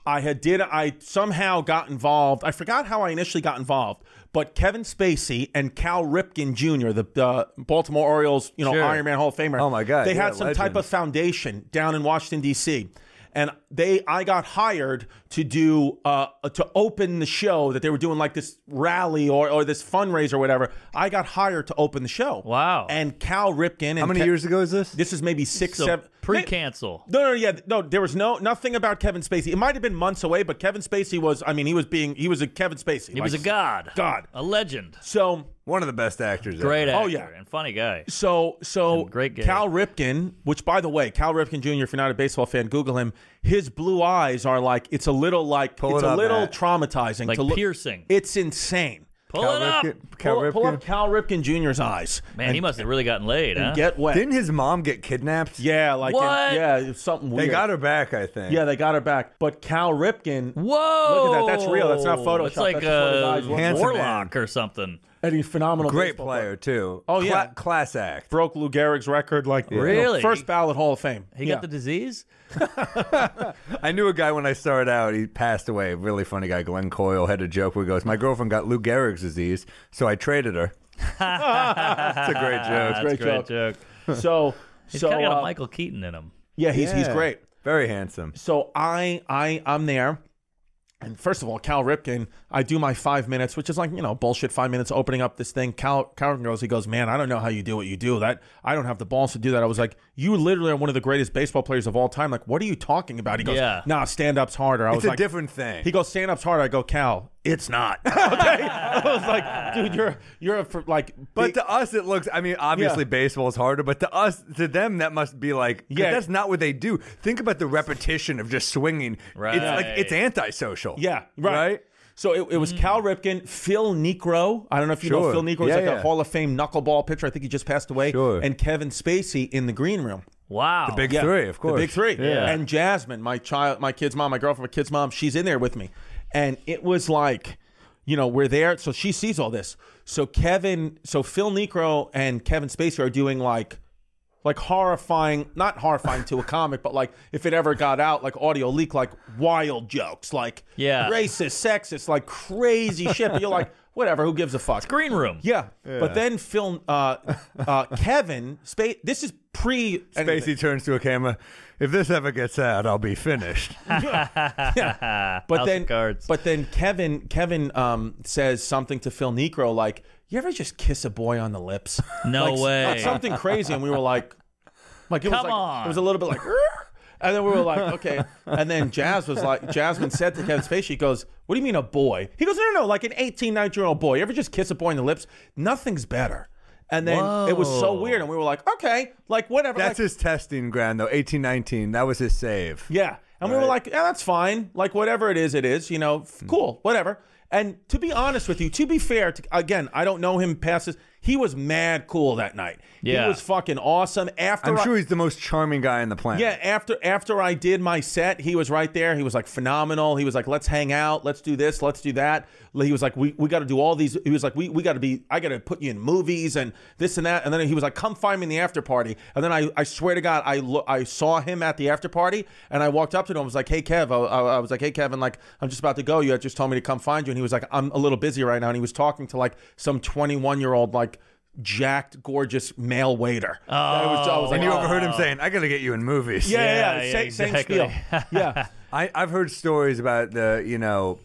i had did i somehow got involved i forgot how i initially got involved but kevin spacey and cal ripken jr the, the baltimore orioles you know Sure. iron man hall of famer Oh, my God, they yeah, had some type of foundation down in washington d.c and they i got hired to do uh to open the show that they were doing like this rally or, or this fundraiser or whatever i got hired to open the show Wow. and cal ripken and How many Ke- years ago is this? this is maybe six, So seven. pre-cancel. No, no, no, yeah, no. There was no nothing about Kevin Spacey. It might have been months away, but Kevin Spacey was. I mean, he was being. He was a Kevin Spacey. He was a god. God. A legend. So, One of the best actors. ever. Great actor. Oh, yeah. And funny guy. so, so. And great game. Cal Ripken, which by the way, Cal Ripken Jr. If you're not a baseball fan, Google him. His blue eyes are like. It's a little like. Pull it's it a little Matt. traumatizing. Like to look. piercing. It's insane. Pull Cal it up. Ripken- Cal pull, pull up Cal Ripken Jr.'s eyes. Man, he must have really gotten laid, huh? Get wet. Didn't his mom get kidnapped? yeah, like What? yeah, it's something weird. They got her back, I think. Yeah, they got her back. But Cal Ripken, Whoa! Look at that. That's real. That's not Photoshop. It's like That's just what his a eyes look like. warlock or something. And he's a phenomenal. Great baseball player, too. Oh, yeah. Class act. broke Lou Gehrig's record, like you know, Really? first ballot Hall of Fame. He yeah. got the disease? (laughs) I knew a guy when I started out. He passed away. Really funny guy, Glenn Coyle, had a joke where he goes, "My girlfriend got Lou Gehrig's disease, so I traded her." (laughs) That's a great joke. That's a great great joke. joke. (laughs) so He's so kind of got uh, a Michael Keaton in him. yeah, he's he's great. Very handsome. So I I I'm there. And first of all, Cal Ripken, I do my five minutes, which is like, you know, bullshit five minutes opening up this thing. Cal, Cal Ripken goes, he goes, man, I don't know how you do what you do. That I don't have the balls to do that. I was like, you literally are one of the greatest baseball players of all time. Like, what are you talking about? He goes, Yeah. nah, stand up's harder. I It's was a like, different thing. He goes, stand up's harder. I go, Cal, it's not. (laughs) okay. I was like, dude, you're you're a, for, like, But big- to us, it looks. I mean, obviously, Yeah. baseball is harder. But to us, to them, that must be like, Yeah. that's not what they do. Think about the repetition of just swinging. Right. It's like it's antisocial. Yeah, right. Right? So it, it was mm. Cal Ripken, Phil Niekro. I don't know if you know Phil Niekro. He's Yeah, like yeah. a Hall of Fame knuckleball pitcher. I think he just passed away. Sure. And Kevin Spacey in the green room. Wow. The big Yeah, three, of course. The big three. Yeah. And Jasmine, my child, my kid's mom, my girlfriend, my kid's mom, she's in there with me. And it was like, you know, we're there. So she sees all this. So Kevin, so Phil Niekro and Kevin Spacey are doing like, like horrifying, not horrifying to a comic, but like if it ever got out, like audio leak, like wild jokes, like Yeah. racist, sexist, like crazy shit. But you're like, (laughs) whatever, who gives a fuck? Green room. Yeah. But then Phil, uh, uh, Kevin, Spa- this is pre Spacey turns to a camera. If this ever gets out, I'll be finished. (laughs) but House then of Cards. but then Kevin Kevin um, says something to Phil Niekro like, "You ever just kiss a boy on the lips?" No Like, way. like something crazy, and we were like, like it was Come like on. it was a little bit like. "Rrr." And then we were like, okay. And then Jazz was like, Jasmine said to Kevin Spacey, she goes, what do you mean a boy? He goes, no, no, no, like an 18, 19 year old boy. You ever just kiss a boy on the lips? Nothing's better. And then it was so weird. And we were like, okay, like whatever. That's like, his testing ground, though. Eighteen, nineteen. That was his save. Yeah. And we were like, yeah, that's fine. Like, whatever it is, it is, you know, f- hmm. cool, whatever. And to be honest with you, to be fair, to, again, I don't know him past this. He was mad cool that night. Yeah. He was fucking awesome. After I'm I- sure he's the most charming guy on the planet. yeah, after after I did my set, he was right there. He was like phenomenal. He was like, "Let's hang out. Let's do this. Let's do that." He was like, "We we got to do all these." He was like, "We we got to be. I got to put you in movies and this and that." And then he was like, "Come find me in the after party." And then I I swear to God, I lo- I saw him at the after party, and I walked up to him. I was like, "Hey Kev," I, I, I was like, "Hey Kevin, like I'm just about to go. You had just told me to come find you." And he was like, "I'm a little busy right now." And he was talking to like some 21 year old like jacked, gorgeous male waiter. Oh, I was, I was like, And you "Oh." overheard him saying, "I got to get you in movies." Yeah, yeah, Yeah, yeah. yeah, Same, same spiel. (laughs) Yeah. I, I've heard stories about the, you know,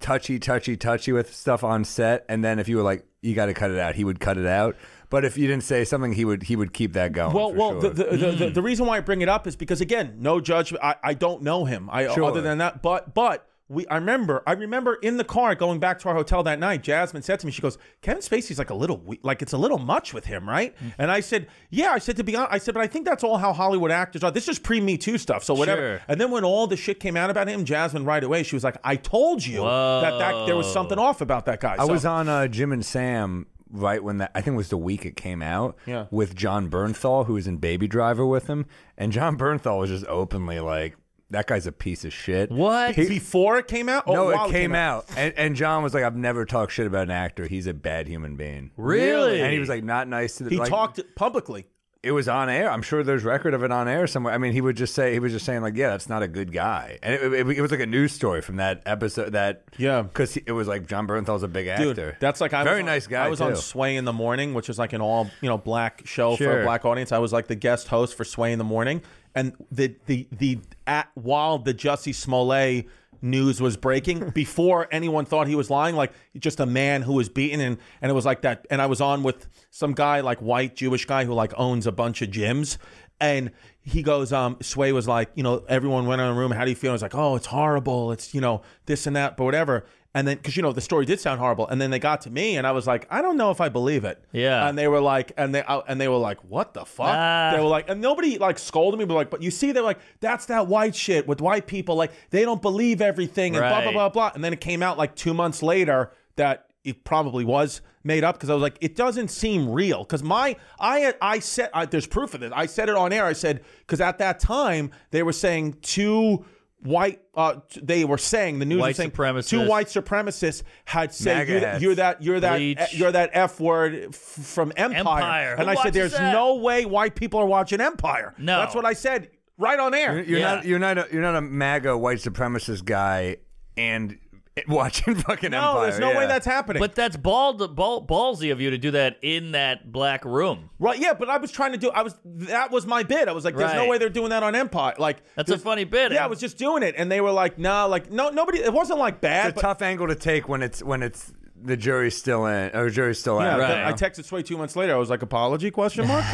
touchy, touchy, touchy with stuff on set, and then if you were like, you got to cut it out, he would cut it out. But if you didn't say something, he would he would keep that going. Well, for well, sure. the, the, the, the, the reason why I bring it up is because again, no judgment. I, I don't know him. I Sure. other than that, but but we I remember I remember in the car going back to our hotel that night. Jasmine said to me, she goes, "Kevin Spacey's like a little we- like it's a little much with him, right?" Mm. And I said, "Yeah." I said to be honest, I said, "But I think that's all how Hollywood actors are. This is pre Me Too stuff, so whatever." Sure. And then when all the shit came out about him, Jasmine right away she was like, "I told you that that there was something off about that guy." I So- was on uh, Jim and Sam right when that I think it was the week it came out. Yeah. With Jon Bernthal, who was in Baby Driver with him, and Jon Bernthal was just openly like, "That guy's a piece of shit." What? Be- before it came out. Oh, no, while it came out, and, and Jon was like, "I've never talked shit about an actor. He's a bad human being." Really? And he was like, not nice to the. He like, talked publicly. It was on air. I'm sure there's record of it on air somewhere. I mean, he would just say he was just saying like, "Yeah, that's not a good guy," and it, it, it was like a news story from that episode. That Yeah. because it was like Jon Bernthal's a big Dude, actor. that's like I very was on- nice guy. I was on. Sway in the Morning, which is like an all you know black show for a black audience. I was like the guest host for Sway in the Morning, and the the the at, while the Jussie Smollett news was breaking (laughs) before anyone thought he was lying like just a man who was beaten. And and it was like that and I was on with some guy like white Jewish guy who like owns a bunch of gyms. And he goes um Sway was like you know everyone went in the room how do you feel? I was like oh it's horrible. It's you know this and that. But whatever and then because you know the story did sound horrible and then they got to me and I was like I don't know if I believe it Yeah. and they were like and they uh, and they were like what the fuck Ah. they were like and nobody like scolded me but like but you see they're like that's that white shit with white people like they don't believe everything and blah blah Right. blah blah and then it came out like two months later that it probably was made up because I was like it doesn't seem real because my I I said I, there's proof of this. I said it on air I said because at that time they were saying two white uh they were saying the news White was saying supremacists. two white supremacists had said you're, that, you're that you're that Bleach. you're that f word f- from Empire, Empire. and Who I said there's that? no way white people are watching Empire No. that's what I said right on air You're, you're Yeah. not. You're not. A, you're not a MAGA white supremacist guy, and (laughs) watching fucking no Empire. there's no yeah. way that's happening But that's bald, ball, ballsy of you to do that in that black room. Right, yeah, but I was trying to do. I was that was my bid. I was like, "There's no way they're doing that on Empire." Like That's a funny bit. Yeah, I was just doing it, and they were like, "No, like no, nobody." It wasn't like bad. It's a but, tough angle to take when it's when it's the jury's still in or jury's still yeah, out. Right. I texted Sway two months later. I was like, "Apology?" Question mark.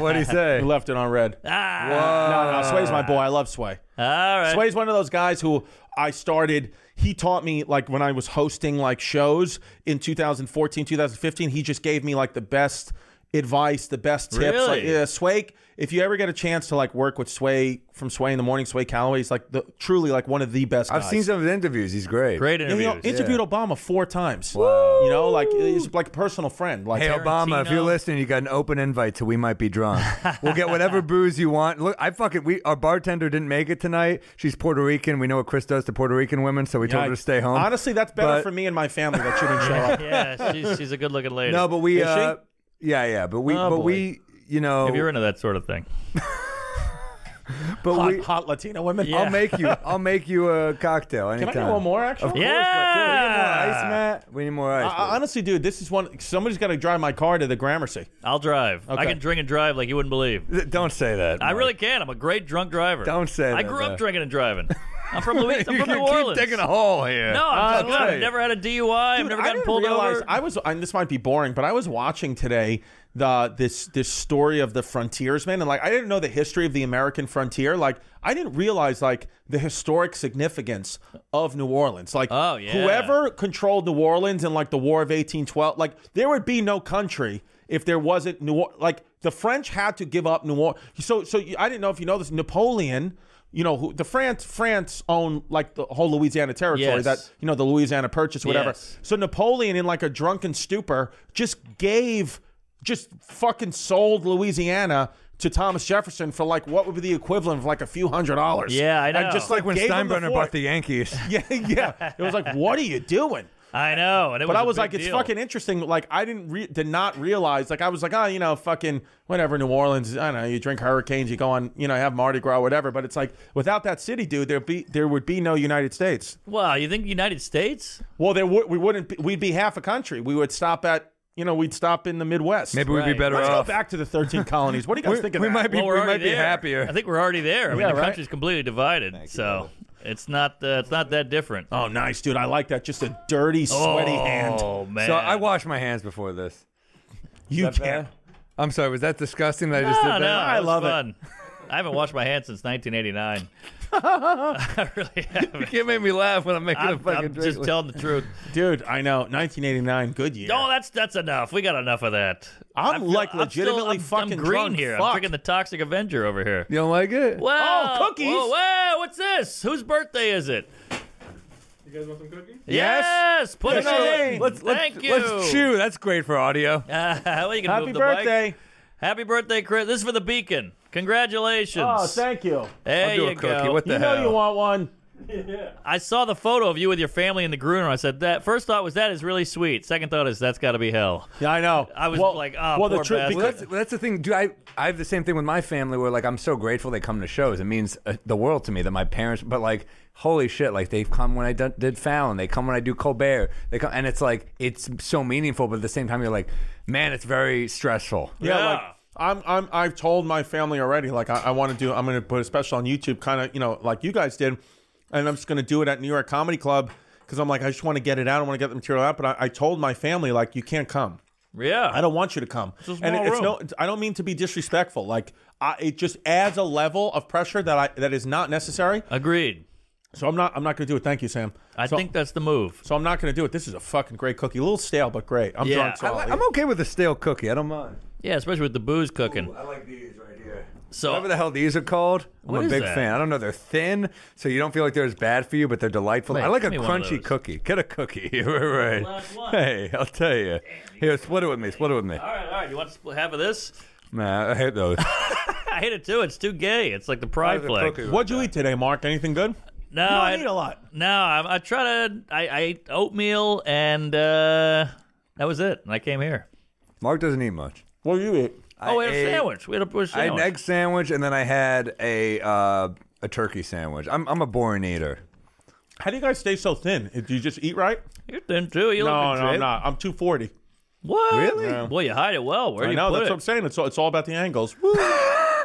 What do you say? We left it on red. Ah, No, no, Sway's my boy. I love Sway. all right. Sway's one of those guys who I started. He taught me like when I was hosting like shows in 2014, 2015. He just gave me like the best advice, the best tips. Really? Like, yeah, Sway. If you ever get a chance to like work with Sway from Sway in the Morning, Sway Calloway, he's like the truly like one of the best. I've guys. seen some of his interviews. He's great. Great And, you know, interviews. interviewed Obama four times. You know, like he's like a personal friend. Like Hey Obama, if you're listening, you got an open invite to We Might Be Drunk. we'll get whatever (laughs) booze you want. Look, I fucking we our bartender didn't make it tonight. She's Puerto Rican. We know what Chris does to Puerto Rican women, so we told her to stay home. Honestly, that's better But- for me and my family that she didn't show (laughs) up. yeah, she's, she's a good looking lady. No, but we Is she? uh, yeah, yeah, but we Oh, but boy. we you know if you're into that sort of thing. (laughs) but Hot, we hot Latino women. Yeah. I'll make you (laughs) I'll make you a cocktail Can. I get one more? Actually, Of course, Yeah. but dude, we need more ice, Matt. We need more ice. I- I- honestly, dude, this is one. Somebody's got to drive my car to the Gramercy. I'll drive. I can drink and drive like you wouldn't believe. Don't say that. I really can. I'm a great drunk driver. Don't say I that, grew up though. drinking and driving. (laughs) I'm from Louis. I'm (laughs) from New keep Orleans. digging a hole here. no, I'm I'll telling you, tell I've never had a DUI. I've Dude, never I gotten pulled realize over. I was. And this might be boring, but I was watching today the this this story of the frontiersman, and like I didn't know the history of the American frontier. Like I didn't realize like the historic significance of New Orleans. Like Oh, yeah. whoever controlled New Orleans in like the War of eighteen twelve, like there would be no country if there wasn't New like the French had to give up New Orleans. So so I didn't know if you know this. Napoleon. You know, who, the France France owned like the whole Louisiana territory Yes. that you know the Louisiana Purchase, whatever. Yes. So Napoleon, in like a drunken stupor, just gave, just fucking sold Louisiana to Thomas Jefferson for like what would be the equivalent of like a few hundred dollars. Yeah, I know. And just It's like when gave him the Steinbrenner bought the Yankees. (laughs) Yeah, yeah. It was like, what are you doing? I know. And it But was I a was big like, it's fucking interesting. Like, I didn't re- did not realize. Like, I was like, oh, you know, fucking whatever. New Orleans. I don't know. You drink hurricanes. You go on. You know, have Mardi Gras, whatever. But it's like without that city, dude, there be there would be no United States. Wow, you think United States? Well, there would we wouldn't. Be, we'd be half a country. We would stop at. You know, we'd stop in the Midwest. Maybe we'd be better Let's off. go back to the 13 (laughs) colonies. What do you guys We- think of we that? might be- Well, we're we already might be happier. I think we're already there. I mean, Yeah, the right. country's completely divided, so it's not uh, it's not that different. Oh, nice, dude. I like that. Just a dirty, sweaty hand. Oh man! So I washed my hands before this. You can't. I'm sorry. Was that disgusting that I just no, did no, that? I it was love it. Fun. I haven't washed my hands since 1989. (laughs) I really (laughs) haven't. You can't make me laugh when I'm making a I'm, fucking I'm drink. just telling the truth. Dude, I know. 1989, good year. Oh, that's that's enough. We got enough of that. I'm, I feel- like I'm still- legitimately I'm- fucking I'm green drunk. here. Fuck. I'm drinking the Toxic Avenger over here. you don't like it? Wow. cookies. Whoa, whoa, what's this? Whose birthday is it? You guys want some cookies? Yes. Put it Hey, in. Let's, let's, Thank you. let's chew. That's great for audio. Uh, (laughs) well, you can Happy move the mic. birthday. Happy birthday, Chris. This is for the Beacon. Congratulations. Oh, thank you. there I'll do you a cookie. go. What the You know hell? you want one. Yeah. (laughs) I saw the photo of you with your family in the Gruner. I said that first thought was that is really sweet. Second thought is that's got to be hell. Yeah, I know. I was well, like, oh, well, the poor truth. Well, that's, that's the thing. Do I? I have the same thing with my family, where like I'm so grateful they come to shows. It means uh, the world to me that my parents. But like, holy shit! Like they've come when I done, did Fallon. They come when I do Colbert. They come, and it's like it's so meaningful. But at the same time, you're like, man, it's very stressful. Yeah, Yeah. like I'm, I'm, I've told my family already. Like I, I want to do. I'm going to put a special on YouTube, kind of, you know, like you guys did, and I'm just going to do it at New York Comedy Club because I'm like, I just want to get it out. I want to get the material out. But I, I told my family like, you can't come. Yeah. I don't want you to come. a and small it's room. no. I don't mean to be disrespectful. Like I, it just adds a level of pressure that I that is not necessary. Agreed. So I'm not. I'm not going to do it. Thank you, Sam. I so, think that's the move. so. I'm not going to do it. This is a fucking great cookie. A little stale, but great. I'm Yeah. drunk, so I, I'll I'm it. okay with a stale cookie. I don't mind. Yeah, especially with the booze cooking. I like these right here. So Whatever the hell these are called, I'm a big that? fan. I don't know. They're thin, so you don't feel like they're as bad for you, but they're delightful. Wait, I like a give me one of crunchy cookie. Get a cookie. (laughs) right. Last. Hey, I'll tell you. Here, split it with me. Split it with me. all right, all right. You want to split half of this? Nah, I hate those. (laughs) I hate it too. It's too gay. It's like the pride flag. cookie? What'd you eat today, Mark? Anything good? No, You don't I eat a lot. No, I, I try to. I, I ate oatmeal and uh, that was it. And I came here. Mark doesn't eat much. What do you eat? Oh, we had I a ate- sandwich. We had a bush I had an egg sandwich, and then I had a uh, a turkey sandwich. I'm I'm a boring eater. How do you guys stay so thin? Do you just eat right? You're thin too. You No, look no, in I'm shape. not. I'm 240. What? Really? Yeah. Boy, you hide it well. Where do I you know. put That's it? what I'm saying. It's all, it's all about the angles. Woo. (laughs) (laughs)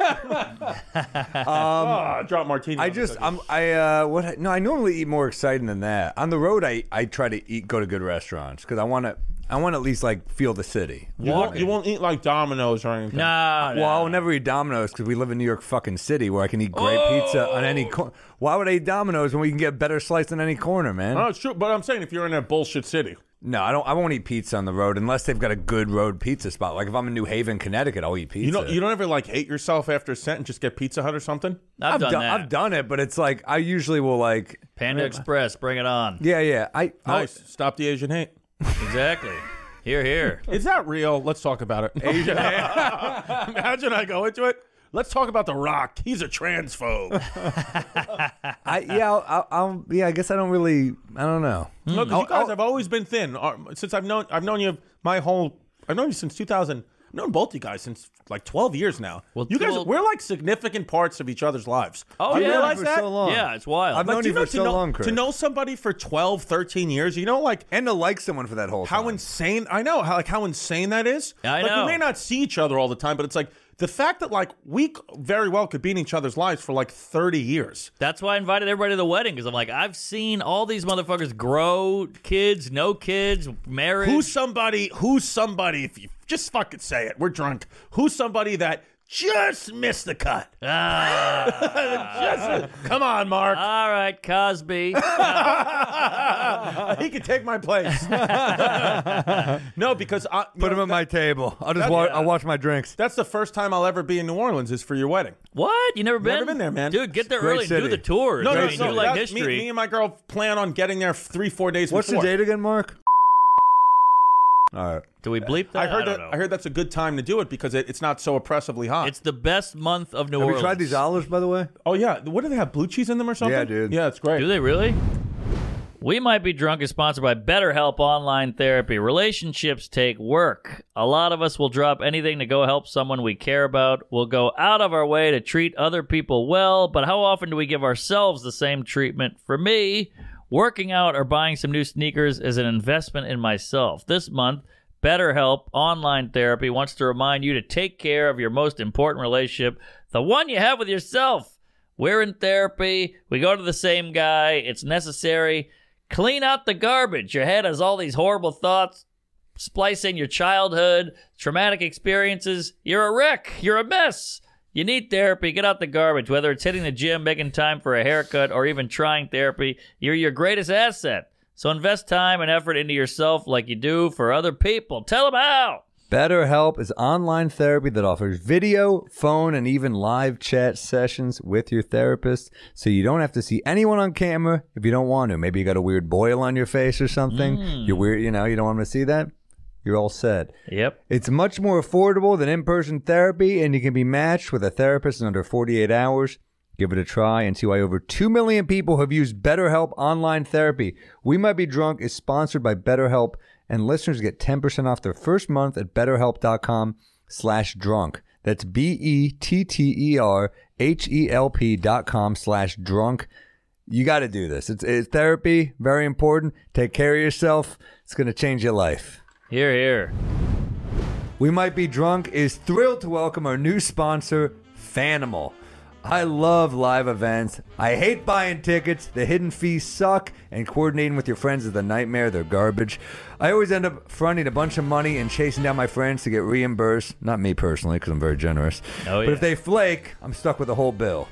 oh, drop martini. I on the just cookie. I'm I uh what no I normally eat more exciting than that. On the road I I try to eat go to good restaurants because I want to I want to at least like feel the city. You won't, you won't eat like Domino's or anything. Nah, Well, I'll never eat Domino's because we live in New York fucking city where I can eat great pizza on any oh! corner. Why would I eat Domino's when we can get better slice on any corner, man? No, it's true. But I'm saying if you're in a bullshit city, No, I don't. I won't eat pizza on the road unless they've got a good road pizza spot. Like if I'm in New Haven, Connecticut, I'll eat pizza. you don't you don't ever like hate yourself after a set and just get Pizza Hut or something. I've, I've done done, that. I've done it, but it's like I usually will like. Panda Express, bring it on. Yeah, yeah. I I'll- Nice. Stop the Asian hate. Exactly. Here, here. (laughs) Is that real? Let's talk about it. Asian (laughs) Imagine I go into it. Let's talk about The Rock. He's a transphobe. (laughs) I yeah, I'll, I'll, I'll yeah. I guess I don't really. I don't know. No, 'cause I'll- you guys I'll- have always been thin Uh, since I've known. I've known you my whole. I've known you since 2000. I've known both you guys since like 12 years now. Well, you guys, well- we're like significant parts of each other's lives. Oh, Do you yeah. realize for that? so long. Yeah, it's wild. I've Like, known do you know, for to so know, long, Chris. To know somebody for 12, 13 years, you know, like and to like someone for that whole how time. insane. I know how like how insane that is. I like know. we may not see each other all the time, but it's like the fact that like we very well could be in each other's lives for like 30 years. That's why I invited everybody to the wedding because I'm like, I've seen all these motherfuckers grow, kids, no kids, marriage. Who's somebody? Who's somebody? If you just fucking say it, we're drunk. Who's somebody that just missed the cut? Ah, (laughs) Just- (laughs) come on, Mark. all right, Cosby. (laughs) he can take my place. no, because I, Put him at my table. I'll just That- wa- yeah. I'll watch my drinks. That's the first time I'll ever be in New Orleans is for your wedding. what? You never been? Never been there, man. Dude, get there Great early and do the tours. No, I no, no. you like history. Me, me and my girl plan on getting there three, four days What's before. the date again, Mark? All right. Do we bleep that? I heard don't that. know. I heard that's a good time to do it because it, it's not so oppressively hot. It's the best month of New Have Orleans. you tried these olives, by the way? oh yeah, what do they have? Blue cheese in them or something? Yeah, dude. Yeah, it's great. Do they really? We Might Be Drunk is sponsored by BetterHelp Online Therapy. Relationships take work. A lot of us will drop anything to go help someone we care about. We'll go out of our way to treat other people well, but how often do we give ourselves the same treatment? For me, working out or buying some new sneakers is an investment in myself. This month, BetterHelp Online Therapy wants to remind you to take care of your most important relationship, the one you have with yourself. We're in therapy. We go to the same guy. It's necessary. Clean out the garbage. Your head has all these horrible thoughts. Splice in your childhood, traumatic experiences. You're a wreck. You're a mess. You need therapy. Get out the garbage. Whether it's hitting the gym, making time for a haircut, or even trying therapy, you're your greatest asset. So invest time and effort into yourself like you do for other people. Tell them how. BetterHelp is online therapy that offers video, phone, and even live chat sessions with your therapist so you don't have to see anyone on camera if you don't want to. Maybe you got a weird boil on your face or something. Hmm. You're weird, you know, you don't want them to see that. You're all set. Yep. It's much more affordable than in person therapy, and you can be matched with a therapist in under 48 hours. Give it a try and see why over 2 million people have used BetterHelp online therapy. We Might Be Drunk is sponsored by BetterHelp, and listeners get 10% off their first month at betterhelp.com slash drunk. That's E B-E-T-T-E-R-H-E-L-P dot com slash drunk. You got to do this. It's, it's therapy, very important. Take care of yourself. It's going to change your life. Here, here. We Might Be Drunk is thrilled to welcome our new sponsor, Fanimal. I love live events. I hate buying tickets. The hidden fees suck, and coordinating with your friends is a nightmare. They're garbage. I always end up fronting a bunch of money and chasing down my friends to get reimbursed. Not me personally, because I'm very generous. Oh, But if they flake, I'm stuck with the whole bill.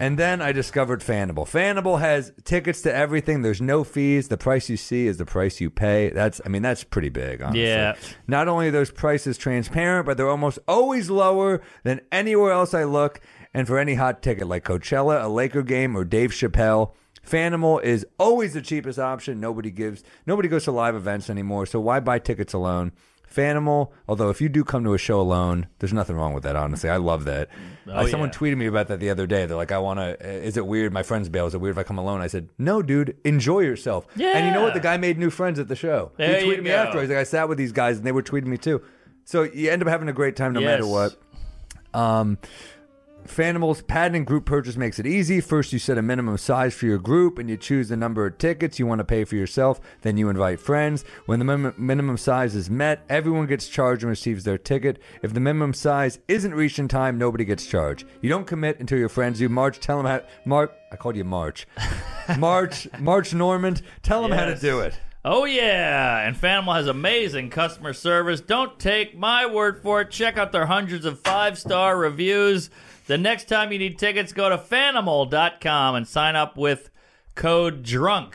And then I discovered Fanimal. Fanimal has tickets to everything. There's no fees. The price you see is the price you pay. That's, I mean, that's pretty big, honestly. Yeah. Not only are those prices transparent, but they're almost always lower than anywhere else I look. And for any hot ticket like Coachella, a Laker game, or Dave Chappelle, Fanimal is always the cheapest option. Nobody gives, nobody goes to live events anymore. So why buy tickets alone? Fanimal, although if you do come to a show alone, there's nothing wrong with that. Honestly, I love that. Uh, someone yeah. tweeted me about that the other day. They're like, "I want to. Is it weird? My friends bail. Is it weird if I come alone?" I said, "No, dude. Enjoy yourself." Yeah. And you know what? The guy made new friends at the show. There he tweeted me go. after. He's like, "I sat with these guys and they were tweeting me too." So you end up having a great time no matter what. Um, Fanimal's patent group purchase makes it easy. First, you set a minimum size for your group and you choose the number of tickets you want to pay for yourself. Then you invite friends. When the minimum, minimum size is met, everyone gets charged and receives their ticket. If the minimum size isn't reached in time, nobody gets charged. You don't commit until your friends do. March, tell them how. Mark, I called you March. (laughs) March, March Normand, tell them how to Yes. do it. Oh yeah, and Fanimal has amazing customer service. Don't take my word for it. Check out their hundreds of five-star reviews. The next time you need tickets, go to fanimal.com and sign up with code DRUNK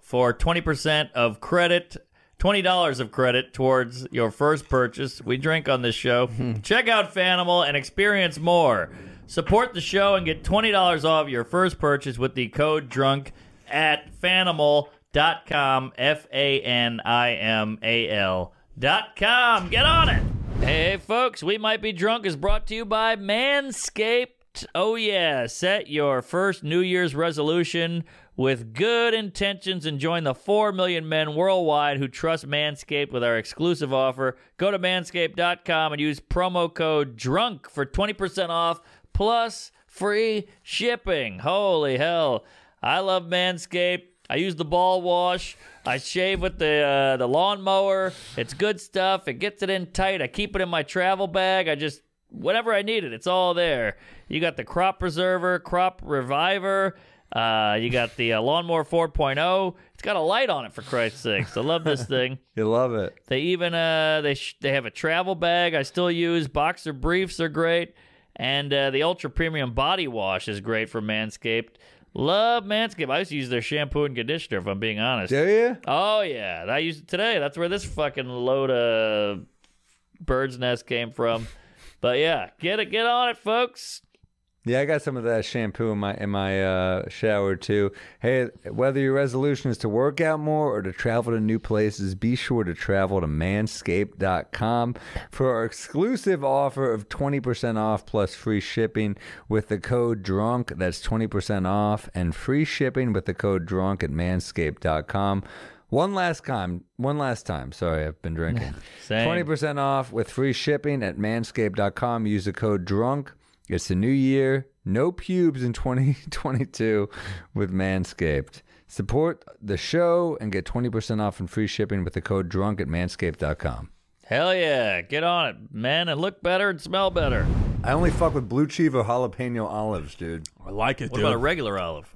for 20% of credit, $20 of credit towards your first purchase. We drink on this show. (laughs) Check out Fanimal and experience more. Support the show and get $20 off your first purchase with the code DRUNK at fanimal.com. F A N I M A L dot com. Get on it. Hey, folks, We Might Be Drunk is brought to you by Manscaped. Oh, yeah. Set your first New Year's resolution with good intentions and join the 4 million men worldwide who trust Manscaped with our exclusive offer. Go to manscaped.com and use promo code DRUNK for 20% off plus free shipping. Holy hell. I love Manscaped. I use the ball wash. I shave with the uh, the lawnmower. It's good stuff. It gets it in tight. I keep it in my travel bag. I just whatever I need it, it's all there. You got the crop preserver, crop reviver. Uh, you got the uh, lawnmower 4.0. It's got a light on it for Christ's sakes. I love this thing. (laughs) You love it. They even uh they sh- they have a travel bag I still use. Boxer briefs are great, and uh, the ultra premium body wash is great for Manscaped. Love Manscaped. I used to use their shampoo and conditioner. If I'm being honest. Do you? Oh yeah, I used it today. That's where this fucking load of bird's nest came from. But yeah, get it, get on it, folks. Yeah, I got some of that shampoo in my in my uh, shower too. Hey, whether your resolution is to work out more or to travel to new places, be sure to travel to manscaped.com for our exclusive offer of 20% off plus free shipping with the code DRUNK. That's 20% off and free shipping with the code DRUNK at manscaped.com. One last time, one last time. Sorry, I've been drinking. (laughs) Same. 20% off with free shipping at manscaped.com. Use the code DRUNK. It's the new year. No pubes in 2022 with Manscaped. Support the show and get 20% off and free shipping with the code DRUNK at manscaped.com. Hell yeah, get on it, man, and look better and smell better. I only fuck with blue cheese or jalapeno olives, dude. I like it, What dude. about a regular olive?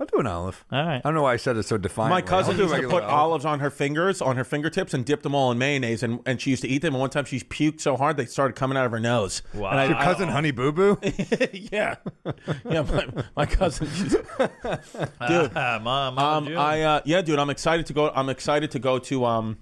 I'll do an olive. All right. I don't know why I said it so defiantly. My cousin I'll do a used to regular put olives on her fingers, on her fingertips, and dip them all in mayonnaise, and, and she used to eat them. And one time she puked so hard they started coming out of her nose. Wow. And I- Your cousin Honey Boo Boo? (laughs) yeah, yeah. My, my cousin. (laughs) She's, dude, Ah, (laughs) Mom, Mama um, June. I uh, yeah, dude. I'm excited to go. I'm excited to go to um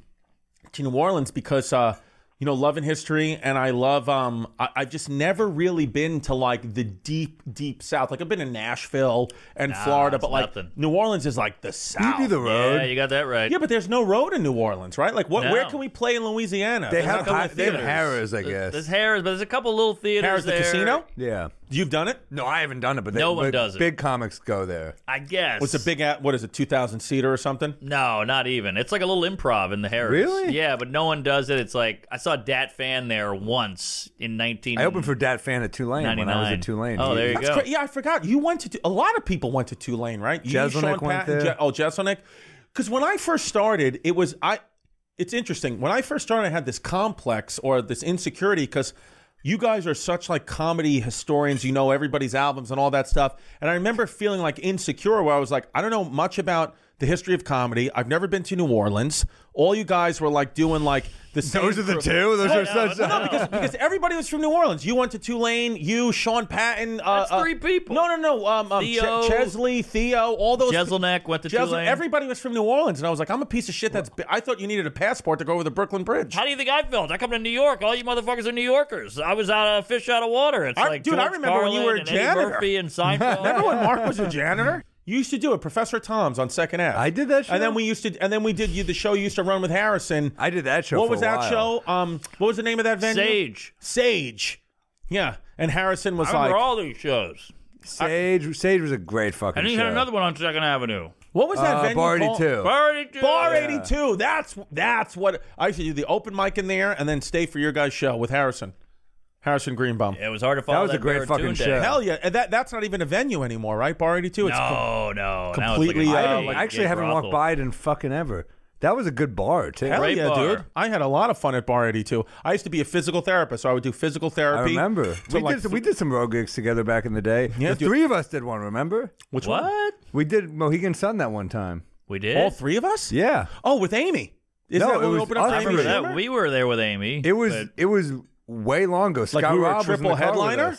to New Orleans because uh you know love and history, and I love um I, I've just never really been to like the deep deep South. Like I've been to Nashville and Florida, but like nothing. New Orleans is like the South. You do the road. yeah, you got that right. Yeah, but there's no road in New Orleans, right? Like, what? No. Where can we play in Louisiana? They There's have not a couple they have theaters. Harrah's, I guess. There's Harrah's, but there's a couple little theaters Harrah's the there. casino. yeah. You've done it. No, I haven't done it, but they, No one but does it. Big comics go there. I guess. What's a big? at- What is it? Two thousand seater or something? No, not even. It's like a little improv in the Harrah's. Really? Yeah, but no one does it. It's like I saw Dat Fan there once in 19. I opened for Dat Fan at Tulane when I was 99. at Tulane. Oh, there you That's go. great. Yeah, I forgot. You went to. Tu- A lot of people went to Tulane, right? You, Jeselnik Sean went Patton, there. Je- oh, Jeselnik. Because when I first started, it was I. It's interesting. When I first started, I had this complex or this insecurity because you guys are such like comedy historians. You know everybody's albums and all that stuff. And I remember feeling like insecure, where I was like, I don't know much about the history of comedy. I've never been to New Orleans. All you guys were like doing like the same. Those are the crew- two. Those are such. no, because, because everybody was from New Orleans. You went to Tulane. You, Sean Patton. Uh, That's uh, three people. No, no, no. Um, um, Theo. Ch- Chesley, Theo, all those. Jeselnik went to Jeselnik, Tulane. Everybody was from New Orleans, and I was like, I'm a piece of shit. That's. I thought you needed a passport to go over the Brooklyn Bridge. How do you think I felt? I come to New York. All you motherfuckers are New Yorkers. I was out of fish out of water. It's I- like dude, I George remember when you were a and Eddie janitor. Murphy and Seinfeld. (laughs) Remember when Mark was a (laughs) janitor? You used to do it, Professor Tom's on Second Ave. I did that show? and then we used to, and then we did you the show you used to run with Harrison. I did that show. what for was a that while. show? Um, what was the name of that venue? Sage. Sage. Yeah, and Harrison was I remember like, all these shows. Sage. Sage was a great fucking And he show. had another one on Second Avenue. what was that Uh, venue Bar called? 82. Bar 82. Bar 82. That's that's what I used to do the open mic in there and then stay for your guys' show with Harrison. Harrison Greenbaum. It was hard to follow That was a great Baritone fucking day. show. Hell yeah. And that that's not even a venue anymore, right? Bar 82. It's No, no. completely, it's like a uh, I, gay- haven't, I actually haven't brothel. walked by it in fucking ever. That was a good bar too. Hell Great yeah, bar. dude. I had a lot of fun at Bar 82. I used to be a physical therapist, so I would do physical therapy. I remember. We like did we did some road gigs together back in the day. Yeah, the dude. three of us did one. Remember? Which one? We did Mohegan Sun that one time. We did? All three of us? Yeah. Oh, with Amy. Is No, that it when we was opened up I Amy remember that. We were there with Amy. It was but- it was way long ago. Scott we were a Raab was in triple headliner?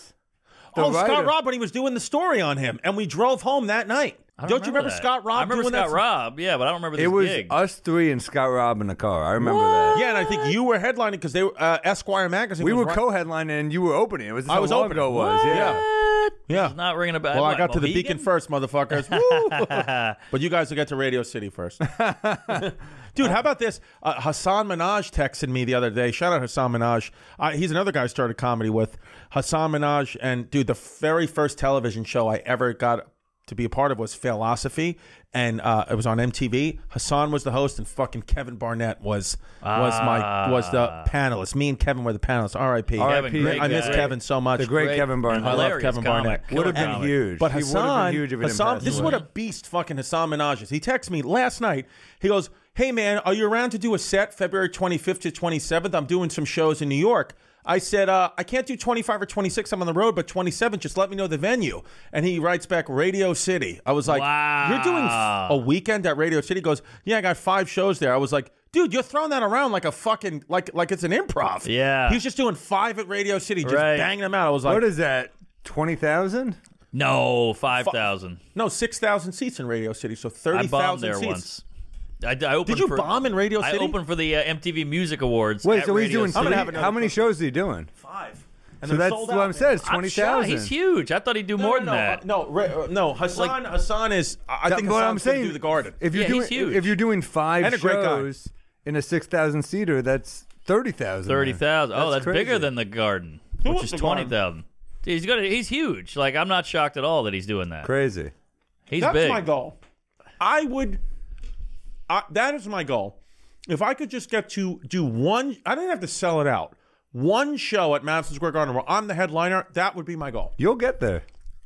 Oh, Scott writer. Raab, when he was doing the story on him, and we drove home that night. I Don't, you remember that. Scott Raab I remember doing Scott that? Raab, yeah, but I don't remember this It was gig. us three and Scott Raab in the car. I remember that. Yeah, and I think you were headlining because they were uh, Esquire magazine. We was were right- co-headlining and you were opening. It was I how was long opening. ago it was. Yeah. What? Yeah. This is not ringing a bell. Well, I What, got to the Beacon first, motherfuckers. (laughs) But you guys will get to Radio City first. (laughs) Dude, how about this? Uh, Hasan Minhaj texted me the other day. Shout out Hasan Minhaj. Uh, he's another guy I started comedy with. Hasan Minhaj. And, dude, the very first television show I ever got to be a part of was Failosophy. And uh, it was on MTV. Hasan was the host, and fucking Kevin Barnett was was my was the panelist. Me and Kevin were the panelists. R.I.P. Kevin, great I miss guy. Kevin so much. The great, Great. Kevin Barnett. I love Hilarious Kevin comic. Barnett. Killer would have been comic. huge. But he would have Hasan, huge if it Hasan didn't this is pass what away. a beast fucking Hasan Minhaj is. He texts me last night. He goes, "Hey man, are you around to do a set February 25th to 27th? I'm doing some shows in New York." I said, uh, "I can't do 25 or 26. I'm on the road, but 27. Just let me know the venue." And he writes back, "Radio City." I was like, wow. "You're doing a weekend at Radio City?" He goes, "Yeah, I got five shows there." I was like. Dude, you're throwing that around like a fucking like like it's an improv. Yeah. he's just doing five at Radio City, just Right. banging them out. I was like, What is that? Twenty thousand? No, 5,000. no, six thousand seats in Radio City, so I thirty bombed there seats. once. I, I opened Did you for, bomb in Radio City? I opened for the uh, MTV Music Awards. Wait, at so he's Radio doing City. I'm gonna three- have another how many shows is he doing? five. And So that's sold what out, I'm man. saying. It's I'm twenty shocked. He's huge. I thought he'd do No, more no, than no, that. uh, no, uh, no. Hasan, Hasan is. I I think but Hasan's I'm saying gonna do the Garden. If you're Yeah, doing he's huge. if you're doing five And a great guy. shows in a six thousand seater, that's thirty thousand. Thirty thousand. Oh, that's crazy. bigger than the Garden, Who which is the twenty Garden? thousand. He's gonna. He's huge. Like I'm not shocked at all that he's doing that. crazy. He's That's big. my goal. I would. I, that is my goal. If I could just get to do one, I don't have to sell it out. One show at Madison Square Garden where I'm the headliner. That would be my goal. You'll get there.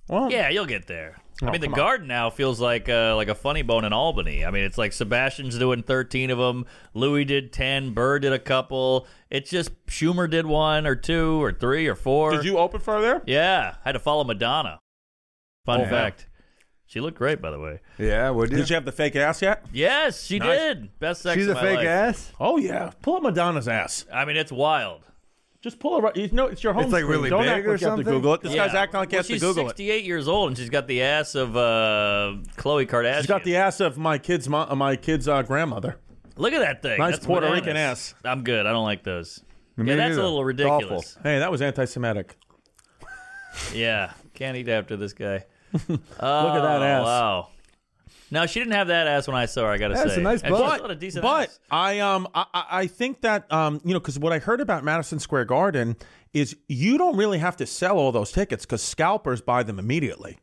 Well, Yeah, you'll get there. I Oh, mean, the come on. Garden now feels like uh, like a funny bone in Albany. I mean, it's like Sebastian's doing thirteen of them. Louis did ten. Burr did a couple. It's just Schumer did one or two or three or four. Did you open for her there? Yeah, I had to follow Madonna. Fun Oh, yeah. fact. She looked great, by the way. Yeah, would you? Did you have the fake ass yet? Yes, she Nice. did. Best sex. She's of a my fake life. ass. Oh yeah. Pull up Madonna's ass. I mean, it's wild. Just pull it right. You know, it's your home. It's, like, screen. really Don't big act or like you have to something? Google it. This guy's acting like he well, has to she's Google it. 68 years old, and she's got the ass of uh, Khloe Kardashian. She's got the ass of my kid's mo- uh, my kid's uh, grandmother. Look at that thing. Nice That's Puerto bananas. Rican ass. I'm good. I don't like those. Me yeah, that's neither. a little It's awful. ridiculous. Hey, that was anti-Semitic. Yeah, can't eat after this guy. Look at that Oh, ass. Wow. No, she didn't have that ass when I saw her. I gotta That's say, a nice And she's butt. got a decent But ass. I um I, I I think that um you know because what I heard about Madison Square Garden is you don't really have to sell all those tickets because scalpers buy them immediately.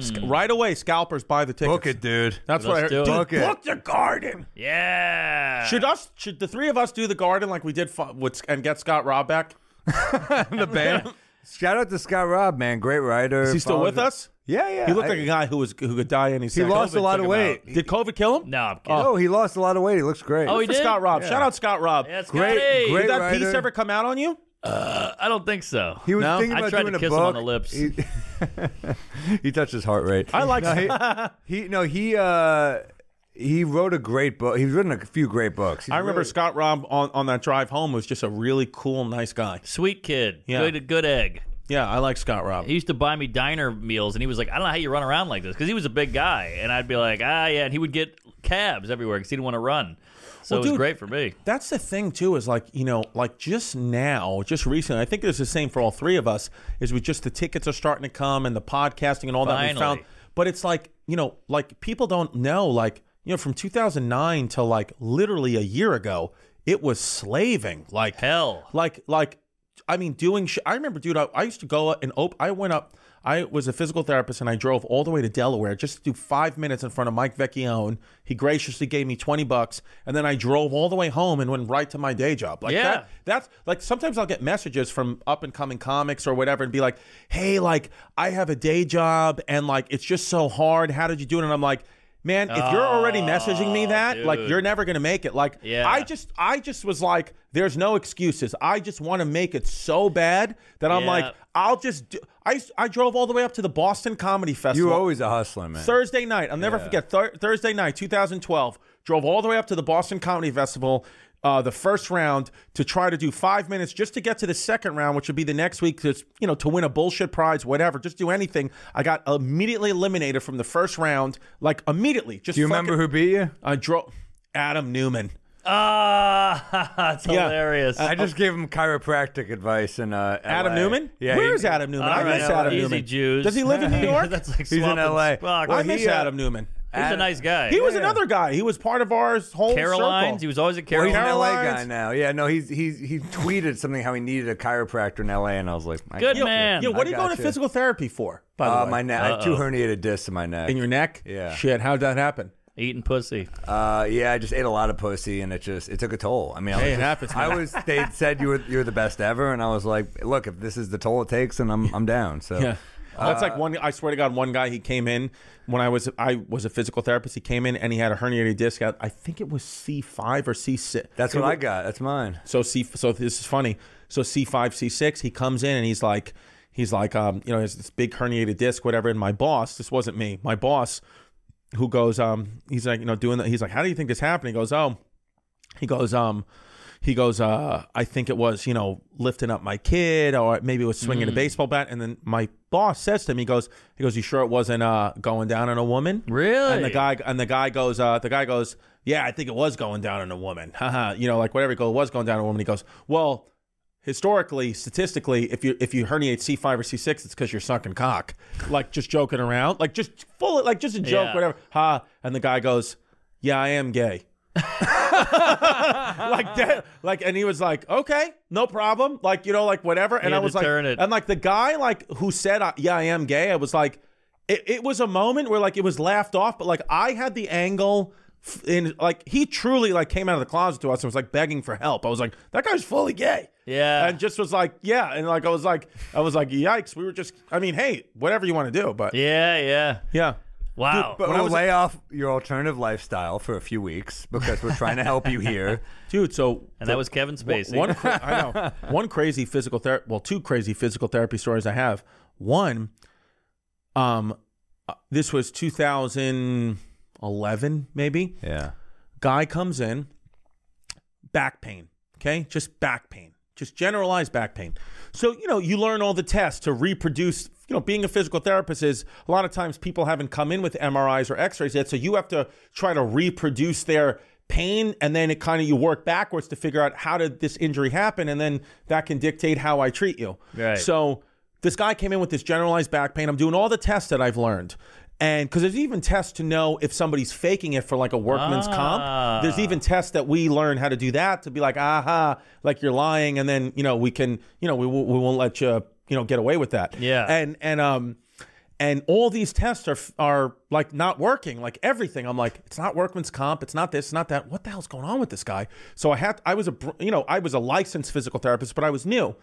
Sc- right away, scalpers buy the tickets. Book it, dude. That's what I Let's heard. do it. Dude, Book it. book the garden. Yeah. Should us? Should the three of us do the garden like we did fu- with, and get Scott Raab back? (laughs) the band. Shout out to Scott Raab, man. Great writer. Is he still with us? Yeah, yeah. He looked I- like a guy who was who could die any second. He second. lost a lot of weight. Did COVID kill him? No, I'm kidding. Oh, he lost a lot of weight. He looks great. Oh, he For did? Scott Raab. Yeah. Shout out Scott Raab. Yeah, Great- Scotty. great Did that piece ever come out on you? I don't think so. He was No? thinking I about tried doing to a kiss book. him on the lips. He, (laughs) he touched his heart rate. I like. No, he, (laughs) he no he uh he wrote a great book. He's written a few great books. He's I remember really- Scott Raab on, on that drive home was just a really cool, nice guy. Sweet kid. Yeah. Good, good egg. Yeah, I like Scott Raab. He used to buy me diner meals, and he was like, "I don't know how you run around like this," because he was a big guy, and I'd be like, "Ah, yeah," and he would get cabs everywhere because he didn't want to run. So Well, it was dude, great for me. That's the thing too, is like you know, like just now, just recently. I think it's the same for all three of us. Is we just the tickets are starting to come and the podcasting and all that we found. But it's like you know, like people don't know, like you know, from 2009 to like literally a year ago, it was slaving. Like Hell. like like I mean, doing. Sh- I remember, dude. I, I used to go and op- I went up. I was a physical therapist, and I drove all the way to Delaware just to do five minutes in front of Mike Vecchione. He graciously gave me twenty bucks, and then I drove all the way home and went right to my day job. Like Yeah. that. That's like sometimes I'll get messages from up and coming comics or whatever, and be like, "Hey, like I have a day job, and like it's just so hard. How did you do it?" And I'm like. Man, if you're already messaging me oh, that, like you're never gonna make it. Like, Yeah. I just, I just was like, there's no excuses. I just want to make it so bad that I'm Yeah. like, I'll just. Do, I I drove all the way up to the Boston Comedy Festival. You Festival. were always a hustler, man. Thursday night. I'll never forget. Thur- Thursday night, 2012. Drove all the way up to the Boston Comedy Festival, uh, the first round, to try to do five minutes just to get to the second round, which would be the next week. To you know, to win a bullshit prize, whatever. Just do anything. I got immediately eliminated from the first round, like immediately. Just Do you remember who beat you? I drove? Adam Newman. Ah, (laughs) that's Yeah. hilarious. I just gave him chiropractic advice in uh, Adam Newman? Yeah, Where he- is Adam Newman? All I right, miss Adam easy Newman. Jews. Does he live in New (laughs) York? that's like He's in LA. Spock. I miss he, uh, Adam Newman. He's a nice guy. He was another guy. He was part of our whole Caroline's. circle. He was always at Well, he's an Caroline's. LA guy now. Yeah, no, he's he's he tweeted something how he needed a chiropractor in LA, and I was like, I Good got you. man. Yeah, what are you I going to physical therapy for? By the Uh, way, my neck. I have two herniated discs in my neck. in your neck. Yeah. Shit, how'd that happen? Eating pussy. Uh, yeah, I just ate a lot of pussy, and it just it took a toll. I mean, I Hey, was it just- happens, I man. was. They said you were you're the best ever, and I was like, look, if this is the toll it takes, then I'm I'm down. So Yeah. That's Uh, like one. I swear to God, one guy he came in when I was I was a physical therapist. He came in and he had a herniated disc. At, I think it was C five or C six. that's what I got. That's mine. So C. So this is funny. So C five, C six. He comes in and he's like, he's like, um, you know, he has this big herniated disc, whatever. And my boss, this wasn't me. My boss, who goes, um, he's like, you know, doing that. He's like, how do you think this happened? He goes, oh, he goes, um, he goes, uh, I think it was, you know, lifting up my kid, or maybe it was swinging a baseball bat. And then my boss says to him, he goes, he goes, you sure it wasn't uh, going down on a woman? Really? And the guy and the guy goes, uh, the guy goes, yeah, I think it was going down on a woman. (laughs) You know, like whatever. He goes, it was going down on a woman. He goes, well, historically, statistically, if you if you herniate C five or C six, it's because you're sucking cock. Like just joking around, like just full, like just a joke, Yeah. whatever. Ha! And the guy goes, yeah, I am gay. (laughs) (laughs) like that, like, and he was like, okay, no problem, like you know, like whatever. And I was like, it. and like the guy, like who said, yeah, I am gay. I was like, it, it was a moment where like it was laughed off, but like I had the angle. In like he truly like came out of the closet to us and was like begging for help. I was like, that guy's fully gay. Yeah. and just was like, yeah, and like I was like, I was like, yikes. We were just, I mean, hey, whatever you want to do, but Yeah, yeah. yeah. Wow. But When I we'll was- lay off your alternative lifestyle for a few weeks because we're trying to help you here. (laughs) Dude, so and that was Kevin Spacey. One, cra- (laughs) I know. One crazy physical therapy. Well, two crazy physical therapy stories I have. One, um, this was 2011 maybe Yeah. guy comes in back pain okay just back pain just generalized back pain so you know you learn all the tests to reproduce you know being a physical therapist is a lot of times people haven't come in with mris or x-rays yet so you have to try to reproduce their pain and then it kind of you work backwards to figure out how did this injury happen and then that can dictate how i treat you Right. so this guy came in with this generalized back pain i'm doing all the tests that i've learned and because there's even tests to know if somebody's faking it for like a workman's Ah. comp there's even tests that we learn how to do that to be like aha like you're lying and then you know we can you know we, we won't let you you know get away with that. Yeah. and and um and all these tests are are like not working. Like everything. I'm like it's not workman's comp. It's not this it's not that. What the hell's going on with this guy? So i had i was a br- you know i was a licensed physical therapist but i was new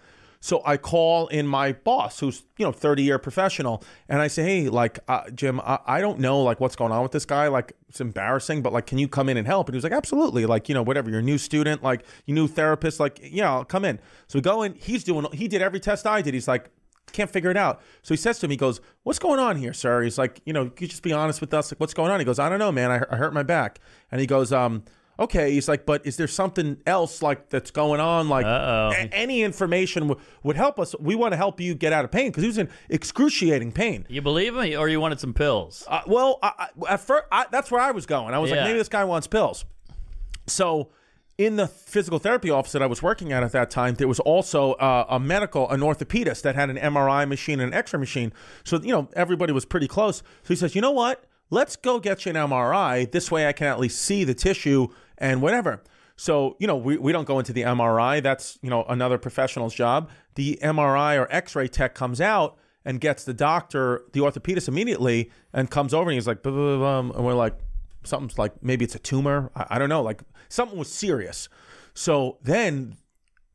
so i call in my boss who's you know 30 year professional and i say hey like uh, jim I, I don't know like what's going on with this guy like it's embarrassing but like can you come in and help and he was like absolutely like you know whatever you're a new student like you new therapist like yeah i'll come in so we go in he's doing he did every test i did he's like can't figure it out. So he says to me, he goes, What's going on here, sir? He's like, You know, you just be honest with us? Like, what's going on? He goes, I don't know, man. I, I hurt my back. And he goes, Um, okay. He's like, But is there something else like that's going on? Like, a- any information w- would help us. We want to help you get out of pain because he was in excruciating pain. You believe him, or you wanted some pills? Uh, well, I, I, at first, I, that's where I was going. I was Yeah. like, maybe this guy wants pills. So, in the physical therapy office that I was working at at that time, there was also uh, a medical, an orthopedist that had an MRI machine and an X-ray machine. So, you know, everybody was pretty close. So he says, you know what? Let's go get you an MRI. This way, I can at least see the tissue and whatever. So, you know, we, we don't go into the MRI. That's, you know, another professional's job. The MRI or X-ray tech comes out and gets the doctor, the orthopedist immediately and comes over and he's like, "Blah, blah, blah, blah," and we're like, something's like, maybe it's a tumor. I, I don't know. Like something was serious. So then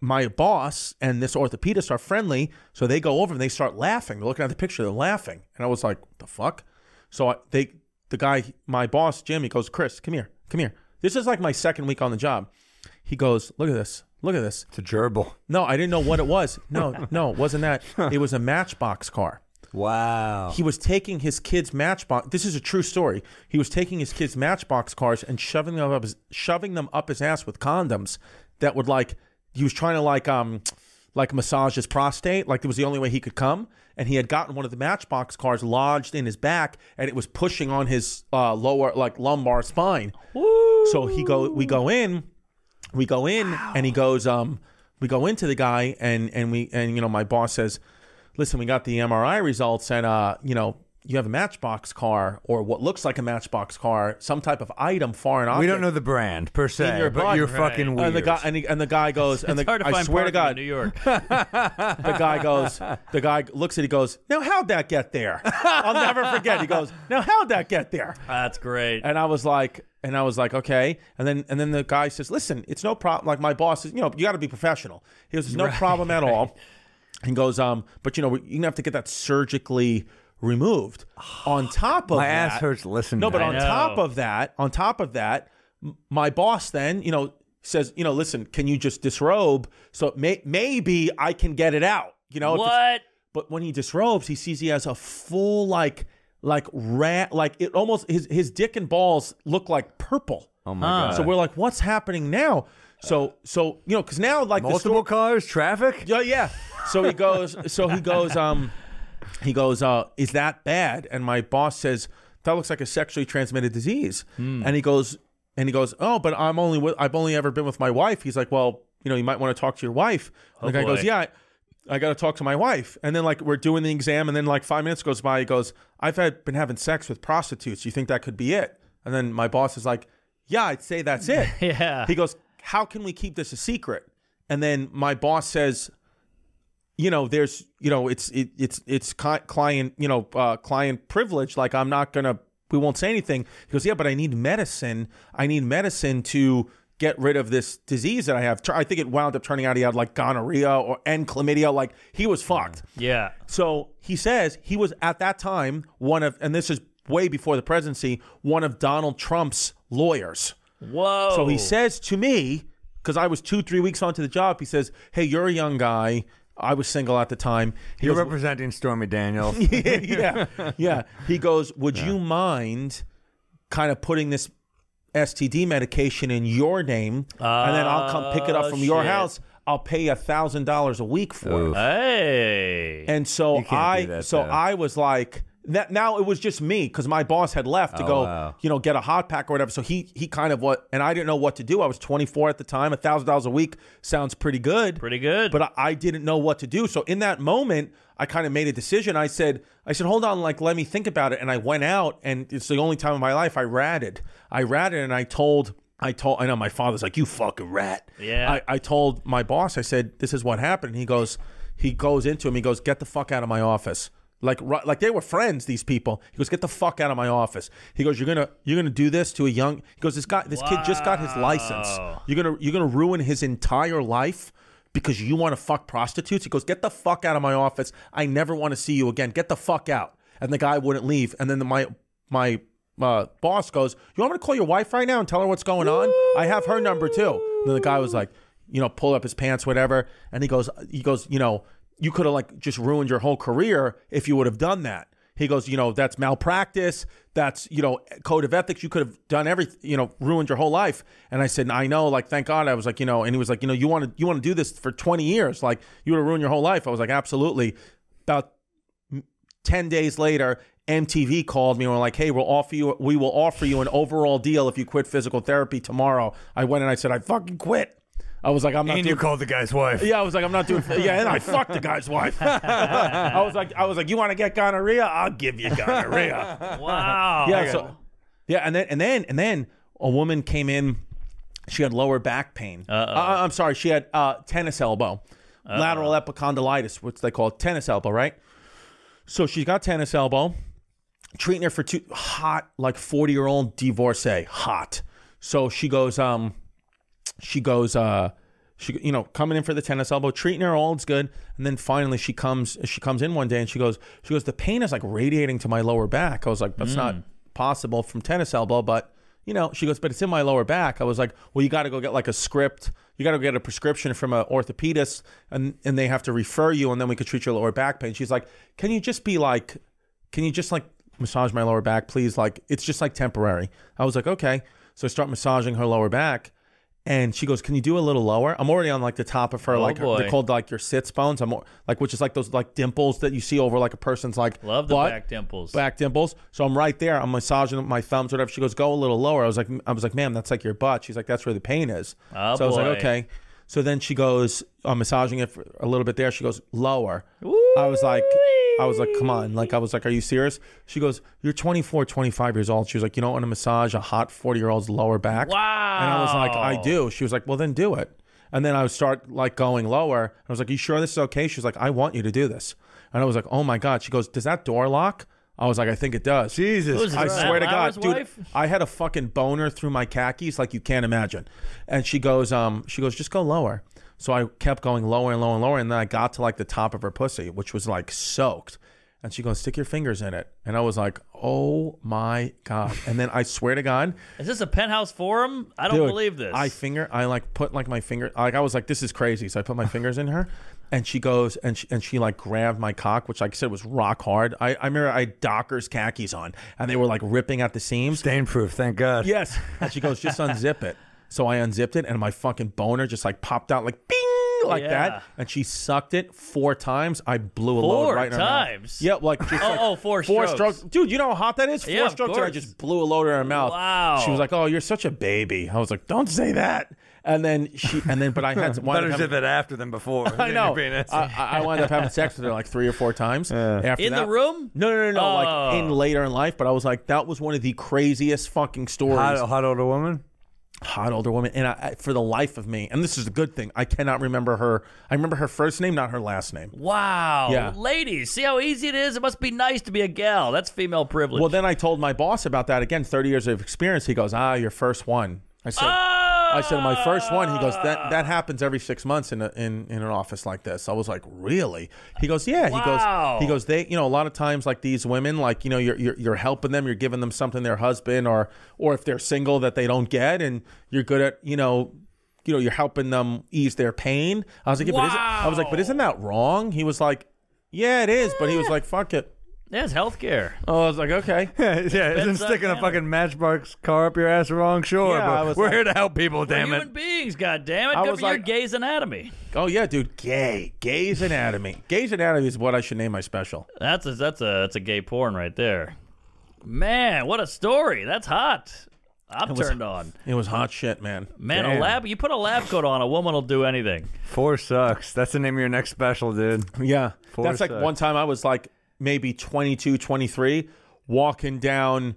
my boss and this orthopedist are friendly. So they go over and they start laughing. They're looking at the picture. They're laughing. And I was like, the fuck? So I, they, the guy, my boss, Jim, he goes, Chris, come here, come here. This is like my second week on the job. He goes, look at this. Look at this. It's a gerbil. No, I didn't know what it (laughs) was. No, no, it wasn't that. It was a matchbox car. Wow. He was taking his kids' matchbox. This is a true story. He was taking his kids' matchbox cars and shoving them up his, shoving them up his ass with condoms that would like he was trying to like um like massage his prostate like it was the only way he could come and he had gotten one of the matchbox cars lodged in his back and it was pushing on his uh, lower like lumbar spine so he go we go in we go in and he goes um we go into the guy and and we and you know my boss says listen we got the mri results and uh you know you have a matchbox car or what looks like a matchbox car some type of item foreign object we don't know the brand per se, your but butt, you're right. fucking weird. and the guy and, he, and the guy (laughs) goes and It's the hard to I find swear to God in New York. (laughs) the guy goes the guy looks at it, he goes now how'd that get there I'll never forget he goes now how'd that get there That's great. and I was like, and I was like, okay. And then and then the guy says, listen, it's no problem. Like my boss says, you know, you got to be professional. He goes, there's no problem at all. (laughs) He goes, um, but you know, you're gonna have to get that surgically removed. on top of My that, ass hurts listening. no, but that. on know. top of that, on top of that, m- my boss then, you know, says, you know, listen, can you just disrobe so may- maybe I can get it out? You know, if it's- what? but when he disrobes, he sees he has a full like like rat like it almost his his dick and balls look like purple. oh my Huh. god. So we're like, what's happening now? So so you know, because now like the multiple store- cars, traffic. yeah, yeah. So he goes. So he goes. Um, he goes. Uh, is that bad? And my boss says that looks like a sexually transmitted disease. And he goes. And he goes. Oh, but I'm only. With, I've only ever been with my wife. He's like, well, you know, you might want to talk to your wife. And the guy boy. goes, yeah. I, I got to talk to my wife. And then like we're doing the exam, and then like five minutes goes by. He goes, I've had been having sex with prostitutes. You think that could be it? And then my boss is like, Yeah, I'd say that's it. (laughs) Yeah. He goes, "How can we keep this a secret?" And then my boss says, "You know, there's, you know, it's it, it's it's cli- client, you know, uh, client privilege. Like I'm not gonna, we won't say anything." He goes, "Yeah, but I need medicine. I need medicine to." Get rid of this disease that I have. I think it wound up turning out he had like gonorrhea or and chlamydia. Like he was fucked. yeah. So he says he was at that time one of, and this is way before the presidency, one of Donald Trump's lawyers. Whoa. So he says to me, because I was two, three weeks onto the job, he says, Hey, you're a young guy. I was single at the time. He You're goes, representing Stormy Daniels. (laughs) yeah, yeah. He goes, "Would you mind kind of putting this STD medication in your name, and then I'll come pick it up Oh, from your house. I'll pay a thousand dollars a week for it." Hey. And so You can't do I, so though. I was like, that, now it was just me because my boss had left to Oh, go, wow. you know, get a hot pack or whatever. So he he kind of what, and I didn't know what to do. I was 24 at the time. A thousand dollars a week sounds pretty good, Pretty good. but I, I didn't know what to do. So in that moment, I kind of made a decision. I said, I said, hold on, like let me think about it. And I went out, and it's the only time in my life I ratted. I ratted, and I told. I told I know my father's like you fucking rat. Yeah. I, I told my boss. I said this is what happened. He goes he goes into him. He goes get the fuck out of my office. Like like they were friends. These people. He goes get the fuck out of my office. He goes you're gonna you're gonna do this to a young. He goes this guy this kid just got his license. You're gonna you're gonna ruin his entire life because you want to fuck prostitutes. He goes get the fuck out of my office. I never want to see you again. Get the fuck out. And the guy wouldn't leave. And then the, my my uh, boss goes, "You want me to call your wife right now and tell her what's going on? I have her number too." And then the guy was like, you know, pull up his pants, whatever, and he goes, he goes, you know, you could have like just ruined your whole career if you would have done that. He goes, you know, that's malpractice. That's you know, code of ethics. You could have done everything, you know, ruined your whole life. And I said, I know, like, thank God. I was like, you know, and he was like, you know, you want to, you want to do this for twenty years, like, you would have ruined your whole life. I was like, absolutely. About 10 days later MTV called me and were like, "Hey, we'll offer you we will offer you an overall deal if you quit physical therapy tomorrow." I went and I said, "I fucking quit." I was like, "I'm not and doing you called the guy's wife. Yeah, I was like, "I'm not doing (laughs) Yeah, and I fucked the guy's wife. (laughs) I was like I was like, "You want to get gonorrhea? I'll give you gonorrhea." (laughs) wow. yeah, so Yeah, and then and then and then a woman came in she had lower back pain. Uh, I'm sorry, she had uh, tennis elbow, lateral epicondylitis, which they call tennis elbow, right? So she's got tennis elbow, treating her for two hot, like 40 year old divorcee, hot. So she goes, um, she goes, uh, she, you know, coming in for the tennis elbow, treating her all, it's good. And then finally she comes, she comes in one day and she goes, she goes, the pain is like radiating to my lower back. I was like, that's not possible from tennis elbow, but you know, she goes, but it's in my lower back. I was like, well, you got to go get like a script. You got to get a prescription from an orthopedist and, and they have to refer you and then we could treat your lower back pain. She's like, can you just be like, can you just like massage my lower back, please? Like, it's just like temporary. I was like, okay. So I start massaging her lower back. And she goes, "Can you do a little lower?" I'm already on like the top of her, oh, like boy. they're called like your sits bones. I'm like, which is like those like dimples that you see over like a person's like Love the butt back dimples. back dimples. So I'm right there. I'm massaging my thumbs, or whatever. She goes, "Go a little lower." I was like, "I was like, ma'am, that's like your butt." She's like, "That's where the pain is." Oh, so I was like, "Okay." So then she goes, I'm massaging it for a little bit there. She goes, "Lower." I was like, I was like, "Come on!" Like I was like, "Are you serious?" She goes, "You're 24, 25 years old." She was like, "You don't want to massage a hot 40 year old's lower back?" Wow. And I was like, "I do." She was like, "Well, then do it." And then I would start like going lower. I was like, "You sure this is okay?" She was like, "I want you to do this." And I was like, "Oh my god!" She goes, "Does that door lock?" I was like, "I think it does." Jesus. Who's I Matt swear to God, Lauer's dude, wife? I had a fucking boner through my khakis like you can't imagine. And she goes, um, she goes, just go lower. So I kept going lower and lower and lower, and then I got to like the top of her pussy, which was like soaked. And she goes, stick your fingers in it. And I was like, oh my God. And then I swear to God, Is this a penthouse forum? I don't Dude, believe this. I finger, I like put like my finger, like I was like, this is crazy. So I put my fingers in her, and she goes and she, and she like grabbed my cock, which like I said was rock hard. I, I remember I had Dockers khakis on, and they were like ripping at the seams. Stain proof, thank God. Yes. And she goes, just unzip it. So I unzipped it, and my fucking boner just like popped out like bing like Yeah. that. And she sucked it four times. I blew a load Four right in her mouth. times? Yeah, like just Oh, like oh, four four strokes. Dude, you know how hot that is? Four Yeah, strokes, and I just blew a load in her mouth. Wow. She was like, "Oh, you're such a baby." I was like, "Don't say that." And then she, and then, but I had (laughs) wound Better up say having- that after than before. (laughs) I know. I, I I wound up having sex with her like three or four times. After In the room? No, no, no, no. Oh. Like in oh. later in life, but I was like, that was one of the craziest fucking stories hot, hot older woman. Hot older woman and I, I for the life of me and this is a good thing i cannot remember her i remember her first name not her last name Wow. Yeah. Ladies, see how easy it is? It must be nice to be a gal. That's female privilege. well then i told my boss about that again 30 years of experience he goes ah your first one i said i said my first one he goes that that happens every six months in a, in in an office like this i was like really he goes yeah he goes he goes they you know a lot of times like these women like you know you're, you're you're helping them you're giving them something their husband or or if they're single that they don't get and you're good at you know you know you're helping them ease their pain. I was like, yeah, but isn't, I was like, but isn't that wrong? He was like, yeah, it is, but he was like, fuck it. That's healthcare. Oh, I was like, okay. (laughs) yeah, isn't up, sticking a damn fucking matchbox car up your ass wrong? Sure, Yeah, I but was we're like- here to help people. We're Damn human it. beings, God damn it! I Good was for your like- gay's anatomy. Oh yeah, dude, gay, gay's anatomy. Gay's anatomy is what I should name my special. That's a that's a that's a gay porn right there. Man, what a story! That's hot. I'm was- turned on. It was hot shit, man. Man, a Damn. lab you put a lab coat on, a woman will do anything. Four sucks. That's the name of your next special, dude. Yeah. Four That's like sucks. one time I was like maybe 22, 23, walking down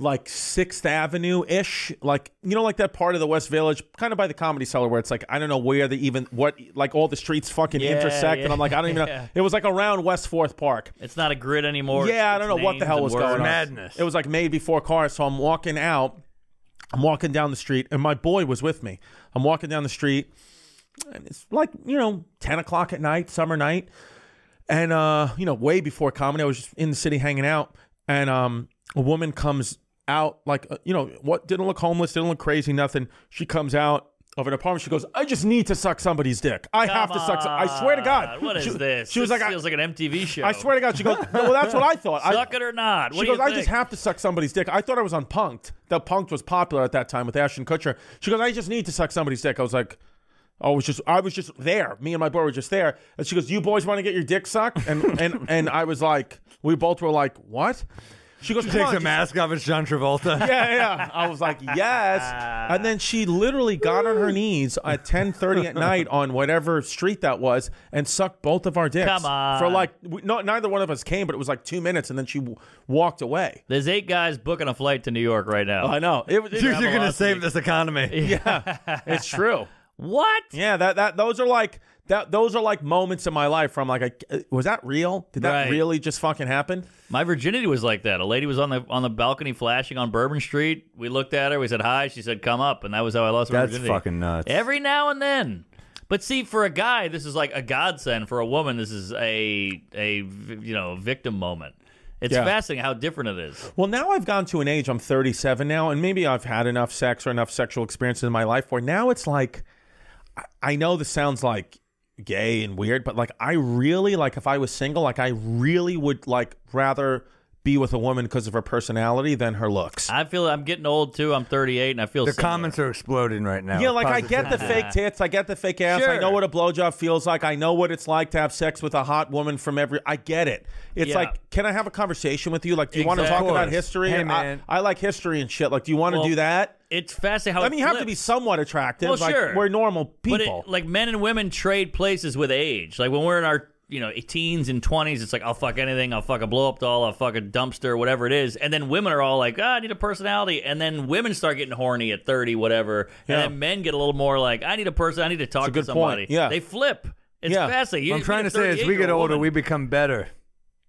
like 6th Avenue ish. Like, you know, like that part of the West Village, kind of by the comedy cellar where it's like, I don't know where the even, what, like all the streets fucking Yeah, intersect. yeah, and I'm like, I don't even yeah. know. It was like around West Fourth Park. It's not a grid anymore. Yeah, I don't know what the hell was words. going on. Madness. It was like made before cars. So I'm walking out. I'm walking down the street, and my boy was with me. I'm walking down the street, and it's like you know 10 o'clock at night, summer night, and uh, you know way before comedy, I was just in the city hanging out, and um, a woman comes out like uh, you know what didn't look homeless, didn't look crazy, nothing. She comes out. Of an apartment, she goes. I just need to suck somebody's dick. I have to suck. Some, I swear to God. What is she, this? She was This like, I, feels like an MTV show. I swear to God. She goes. No, well, that's what I thought. I, Suck it or not? What she goes, I just have to suck somebody's dick. I thought I was on Punked. The Punked was popular at that time with Ashton Kutcher. She goes, I just need to suck somebody's dick. I was like, Oh, I was just, I was just there. Me and my boy were just there. And she goes, you boys want to get your dick sucked? And and (laughs) and I was like, we both were like, what? She goes, She takes on, the mask off. It's John Travolta. (laughs) yeah, yeah. I was like, yes. And then she literally got on her knees at 10:30 at night (laughs) on whatever street that was and sucked both of our dicks Come on. for like we, no, neither one of us came, but it was like two minutes, and then she w- walked away. There's eight guys booking a flight to New York right now. I know. It, it- You're, you're gonna save this economy. yeah, it's true. What? Yeah, that that those are like that. Those are like moments in my life where I'm like, I, uh, was that real? Did that Right. really just fucking happen? My virginity was like that. A lady was on the on the balcony flashing on Bourbon Street. We looked at her. We said hi. She said, "Come up," and that was how I lost my That's virginity. fucking nuts. Every now and then. But see, for a guy, this is like a godsend. For a woman, this is a a you know victim moment. It's Yeah. fascinating how different it is. Well, now I've gone to an age, I'm 37 now, and maybe I've had enough sex or enough sexual experiences in my life where now it's like, I- know this sounds like gay and weird, but like, I really, like, if I was single, like, I really would, like, rather be with a woman because of her personality than her looks. I feel I'm getting old too. I'm 38, and I feel The similar. comments are exploding right now. Yeah, like I get the fake tits, I get the fake ass, I know what a blowjob feels like, I know what it's like to have sex with a hot woman from every. I get it. It's Yeah. like, can I have a conversation with you? Like, do you want to talk about history? Hey, I- man. I, like history and shit. Like, do you want to Well, do that? It's fascinating how I mean, you have to be somewhat attractive. Well, like, sure. We're normal But people. it, like men and women trade places with age. Like when we're in our you know teens and twenties, it's like I'll fuck anything. I'll fuck a blow up doll. I'll fuck a dumpster, whatever it is. And then women are all like, ah, I need a personality. And then women start getting horny at thirty, whatever. Yeah. And then men get a little more like, I need a person. I need to talk a to somebody. point. Yeah. they flip. It's Yeah. fascinating. You What I'm trying to say is, we get older, woman. we become better.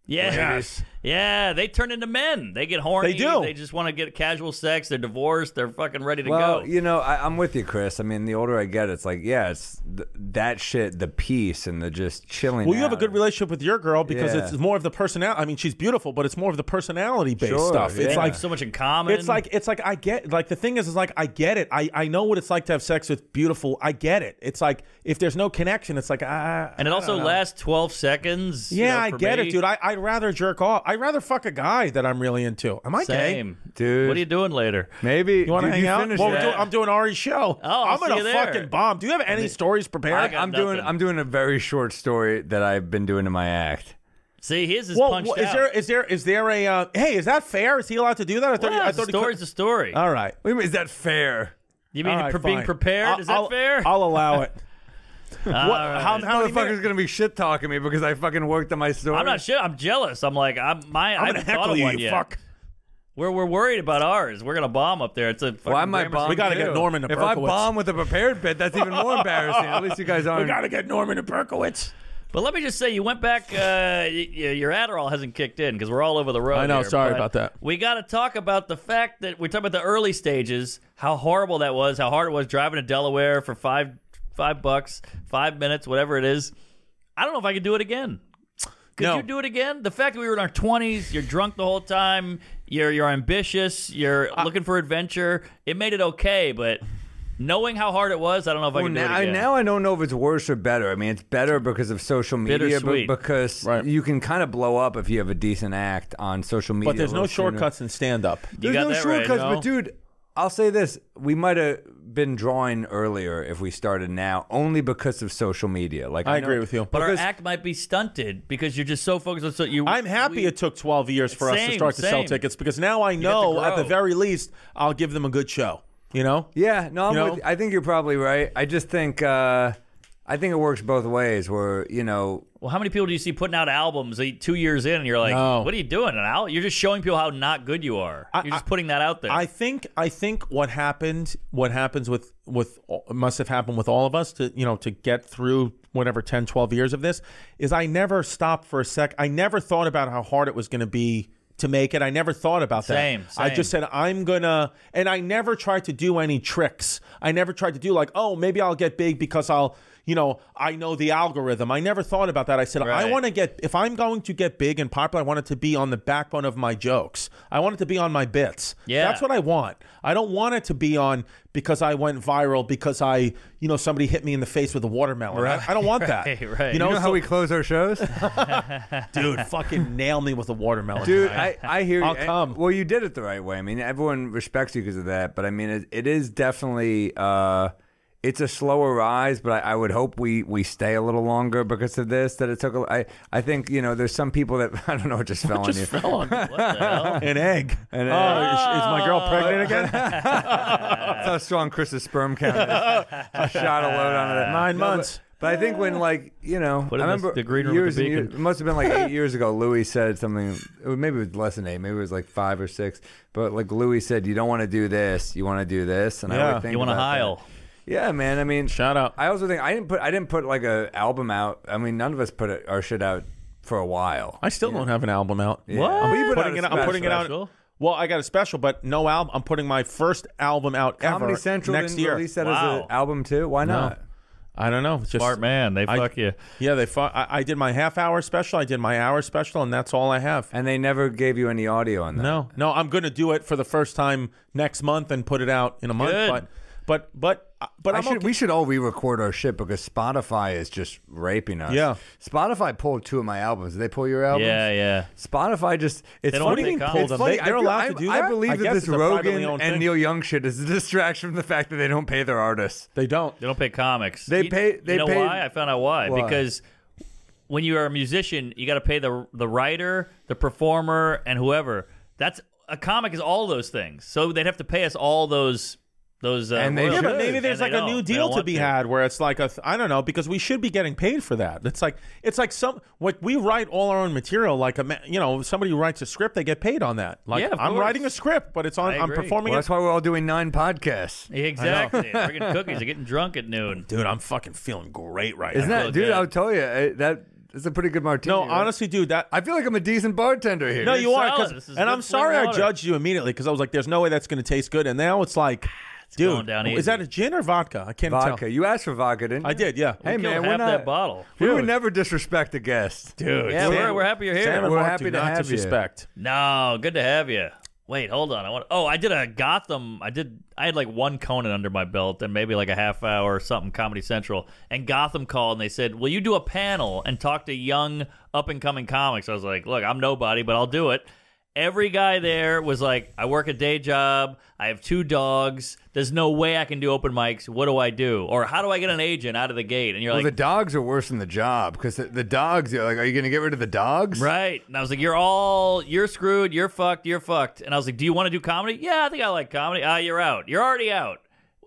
Yeah. Yes. Yeah, they turn into men. They get horny. They do. They just want to get casual sex. They're divorced. They're fucking ready to Well, go. you know, I, I'm with you, Chris. I mean, the older I get, it's like, yeah, it's th- that shit, the peace and the just chilling. well, you have a good relationship with your girl because Yeah. it's more of the personality. I mean, she's beautiful, but it's more of the personality based Sure, stuff. It's like so much in common. it's like it's like I get like the thing is is like I get it. I I know what it's like to have sex with beautiful. I get it. It's like if there's no connection, it's like ah. and it I also don't know. lasts 12 seconds. you Yeah, know, I get me. it, dude. I, I'd rather jerk off. I'd rather fuck a guy that I'm really into. Am I gay? Dude. What are you doing later? Maybe You want to dude, hang out? finish Well, we're doing, I'm doing Ari's show. Oh, I'll I'm gonna you there. fucking bomb. Do you have any stories prepared? I got I'm doing. I'm doing a very short story that I've been doing in my act. See, his is well, punched is out. there is there is there a uh, hey? Is that fair? Is he allowed to do that? I thought. he- Well, I the thought he story's could- a story. All right. What do you mean, is that fair? you mean All right, for being prepared? I'll- is that I'll- fair? I'll allow it. (laughs) All What- right. how, how many Motherfucker's minutes? gonna be shit talking me because I fucking worked on my story. I'm not shit. I'm jealous. I'm like, I'm my. I'm I gonna haven't thought heckle of you. one you yet. fuck. We're we're worried about ours. We're gonna bomb up there. It's a. Well, I fucking might bomb. We gotta too. get Normand to If I bomb with a prepared bit, that's even more embarrassing. At least you guys (laughs) aren't. We gotta get Normand to Berkowitz. But let me just say, you went back. Uh, y- y- your Adderall hasn't kicked in because we're all over the road. I know, here, sorry about that. We got to talk about the fact that we're talking about the early stages, how horrible that was, how hard it was driving to Delaware for five five bucks, five minutes, whatever it is. I don't know if I could do it again. Could No. you do it again? The fact that we were in our twenties, you're drunk the whole time, you're you're ambitious, you're uh, looking for adventure. It made it okay, but knowing how hard it was, I don't know if I Well, can do now, it again. now I don't know if it's worse or better. I mean, it's better because of social media, but because Right. you can kind of blow up if you have a decent act on social media. But there's no little sooner. shortcuts in stand up. You There's got no that right, shortcuts, you know? but dude, I'll say this: we might have been drawing earlier if we started now, only because of social media. Like I know- agree with you. but our because- act might be stunted because you're just so focused on so you. I'm happy we- it took 12 years for us to Same, start to sell same. tickets because now I know at the grow. very least I'll give them a good show. You know? Yeah, no, I'm You know? with, I think you're probably right. I just think uh, I think it works both ways. Where you know, Well, how many people do you see putting out albums like, two years in, and you're like, No. "What are you doing?" An al- You're just showing people how not good you are. I- you're just I- putting that out there. I think I think what happened, what happens with with must have happened with all of us to you know to get through whatever 10, 12 years of this is I never stopped for a sec. I never thought about how hard it was going to be to make it. I never thought about that. Same, I just said I'm gonna, and I never tried to do any tricks. I never tried to do like, oh, maybe I'll get big because I'll. You know, I know the algorithm. I never thought about that. I said, I want to get, if I'm going to get big and popular, I want it to be on the backbone of my jokes. I want it to be on my bits. Yeah. That's what I want. I don't want it to be on because I went viral because I, you know, somebody hit me in the face with a watermelon. I, I don't want that. (laughs) Right, right. You know, you know how we close our shows, (laughs) dude, fucking nail me with a watermelon. dude. I, I hear I'll you. come. Well, you did it the right way. I mean, everyone respects you because of that. But I mean, it, it is definitely. Uh, it's a slower rise, but I, I would hope we, we stay a little longer because of this. That it took. A, I I think you know there's some people that (laughs) I don't know. Just fell on you. just fell on me. what the hell? (laughs) An egg. An oh, egg. Is, is my girl pregnant again? (laughs) That's how strong Chris's sperm count is. Just shot a load on it. Nine No, months. But, I think when like you know, Put I the- remember the green room years the years. It must have been like eight years ago. Louis said something. Maybe it was less than eight. Maybe it was like five or six. But like Louis said, you don't want to do this. You want to do this. And I would think You want to about that. Heil? Yeah, man. I mean, Shout out. I also think I didn't put I didn't put like a album out. I mean, none of us put it, our shit out for a while. I still don't have an album out. What? But you I'm put putting it. out a I'm putting it out. Well, I got a special, but no album. I'm putting my first album out Comedy ever Central next didn't year. release that as Wow. an album too. Why not? I don't know. It's Just Smart man. They I- fuck you. Yeah, they. fuck. I, I did my half hour special. I did my hour special, and that's all I have. And they never gave you any audio on that. No, no, I'm going to do it for the first time next month and put it out in a month. Good. But, but, but, but I I'm should, okay. We should all re-record our shit because Spotify is just raping us. Yeah. Spotify pulled two of my albums. Did they pull your albums? Yeah, yeah. Spotify just it's don't funny. take comments. It's Them. funny. They- they're I allowed I, to do that. I believe I that this it's a privately Rogan and thing. Neil Young shit is a (laughs) distraction from the fact that they don't pay their artists. they don't. They don't pay comics. They You- pay- they you know pay- why? I found out why. Why? Because when you are a musician, you got to pay the the writer, the performer, and whoever. That's a comic is all those things. So they'd have to pay us all those those. Uh, And they Yeah, but maybe And there's they like a new deal don't to be had where it's like a th- I don't know because we should be getting paid for that. It's like it's like some like we write all our own material. Like a ma- you know somebody who writes a script, they get paid on that. Like Yeah, I'm course. writing a script, but it's on. I I'm performing Well, it. that's why we're all doing nine podcasts. (laughs) Exactly. We're getting cookies. They're getting drunk at noon. Dude, I'm fucking feeling great right Isn't now. that, dude? good. I'll tell you uh, that is a pretty good martini. no, right? honestly, dude, that I feel like I'm a decent bartender here. No, you are. solid. 'cause- and I'm sorry I judged you immediately because I was like, "There's no way that's going to taste good." And now it's like, dude, going down is that a gin or vodka? I can't vodka. tell. You asked for vodka, didn't you? I did, yeah. Hey Killed man, we're not. that bottle. We Dude. would never disrespect a guest, dude. Yeah, Sam- we're, we're happy you're here. Sam and We're Mark happy do to not have you. disrespect. No, good to have you. Wait, hold on. I want. Oh, I did a Gotham. I did. I had like one Conan under my belt and maybe like a half hour or something. Comedy Central and Gotham called and they said, "Will you do a panel and talk to young up and coming comics?" I was like, "Look, I'm nobody, but I'll do it." Every guy there was like, "I work a day job. I have two dogs. There's no way I can do open mics. What do I do? Or how do I get an agent out of the gate?" And you're Well, like, the dogs are worse than the job because the, the dogs. You're like, are you going to get rid of the dogs? Right. And I was like, you're all, you're screwed, you're fucked, you're fucked. And I was like, do you want to do comedy? Yeah, I think I like comedy. Ah, you're out. You're already out.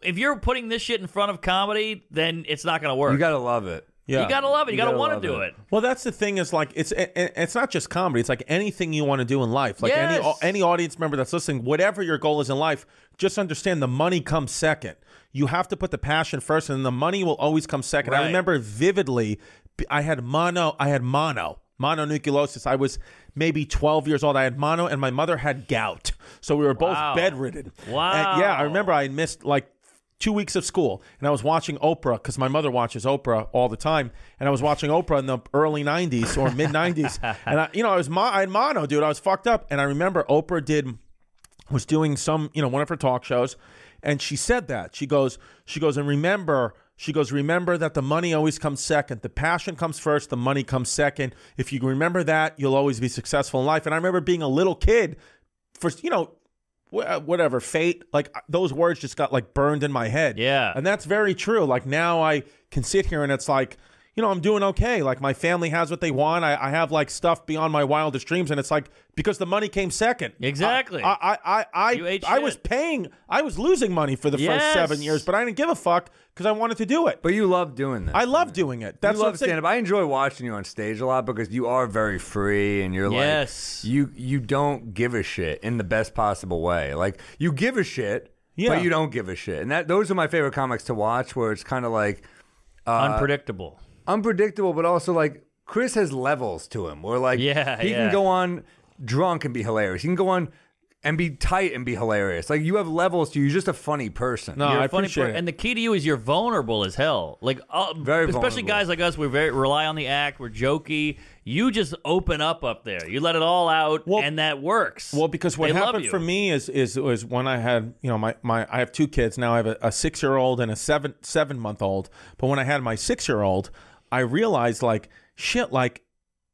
If you're putting this shit in front of comedy, then it's not going to work. You got to love it. Yeah. You gotta love it. You, You gotta, gotta want to do it. it. Well, that's the thing is like it's it, it- it's not just comedy. It's like anything you want to do in life. Like any Yes. any audience member that's listening, whatever your goal is in life, just understand the money comes second. You have to put the passion first, and the money will always come second. I remember vividly. I had mono. I had mono. Mononucleosis. I was maybe 12 years old. I had mono, and my mother had gout. So we were both Wow. bedridden. Wow. And yeah, I remember I missed like two weeks of school and I was watching Oprah because my mother watches Oprah all the time. And I was watching Oprah in the early 90s or mid 90s. (laughs) and I, you know, I was, mo- I had mono, dude. I was fucked up. And I remember Oprah did, was doing some, you know, one of her talk shows. and she said that. She goes, she goes, and remember, she goes, remember that the money always comes second. The passion comes first, the money comes second. If you remember that, you'll always be successful in life. And I remember being a little kid, for you know, Uh, whatever fate, like uh, those words just got like burned in my head. Yeah. and that's very true. Like now I can sit here and it's like. You know, I'm doing okay. Like my family has what they want. I, I have like stuff beyond my wildest dreams, and it's like because the money came second. Exactly. I I I I, I was paying. I was losing money for the Yes. first seven years, but I didn't give a fuck because I wanted to do it. But you love doing this. I love doing it. That's you love I'm stand up. I enjoy watching you on stage a lot because you are very free and you're Yes. like you you don't give a shit in the best possible way. Like you give a shit, Yeah. but you don't give a shit. And that those are my favorite comics to watch where it's kind of like uh, Unpredictable. Unpredictable but also like Chris has levels to him where like Yeah, he yeah. can go on drunk and be hilarious. He can go on and be tight and be hilarious. Like you have levels to you. You're just a funny person. No, You're I a funny appreciate per- it. And the key to you is you're vulnerable as hell. Like, uh, Very especially vulnerable. guys like us, we very rely on the act. We're jokey. You just open up up there. You let it all out, Well- and that works. Well, because what They happened for me is is was when I had you know my my I have two kids now. I have a, a six year old and a seven seven month old. But when I had my six year old, I realized like shit, like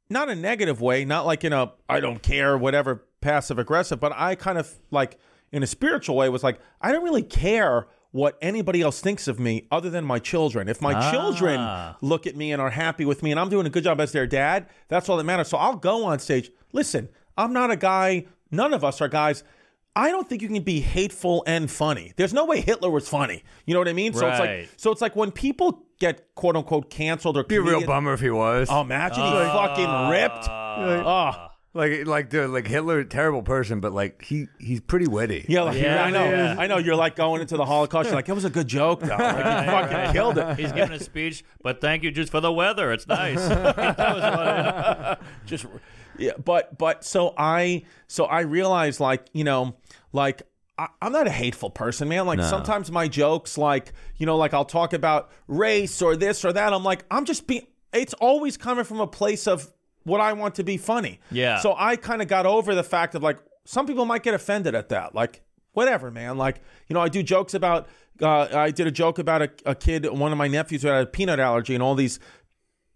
not a negative way, not like in a I don't care whatever passive aggressive, but I kind of like in a spiritual way was like I don't really care what anybody else thinks of me other than my children. If my children ah. look at me and are happy with me and I'm doing a good job as their dad, that's all that matters. So I'll go on stage. Listen, I'm not a guy, none of us are guys. I don't think you can be hateful and funny. There's no way Hitler was funny. You know what I mean? So it's Right. like so it's like when people get quote unquote canceled or Be a real comedian- bummer if he was. Oh, imagine he ah. fucking ripped. Oh, Like like dude, like Hitler, terrible person, but like he he's pretty witty. yeah, like, Yeah, I know, yeah. I know. You're like going into the Holocaust. You're like, it was a good joke, though. Like, he fucking killed it. He's giving a speech, but thank you just for the weather. It's nice. (laughs) that was funny. Just, yeah, but but so I so I realized like you know like. I, I'm not a hateful person, man. Like sometimes my jokes, like you know, like I'll talk about race or this or that. I'm like, I'm just being. It's always coming from a place of what I want to be funny. Yeah. So I kind of got over the fact of like some people might get offended at that. Like whatever, man. Like you know, I do jokes about. Uh, I did a joke about a, a kid, one of my nephews who had a peanut allergy, and all these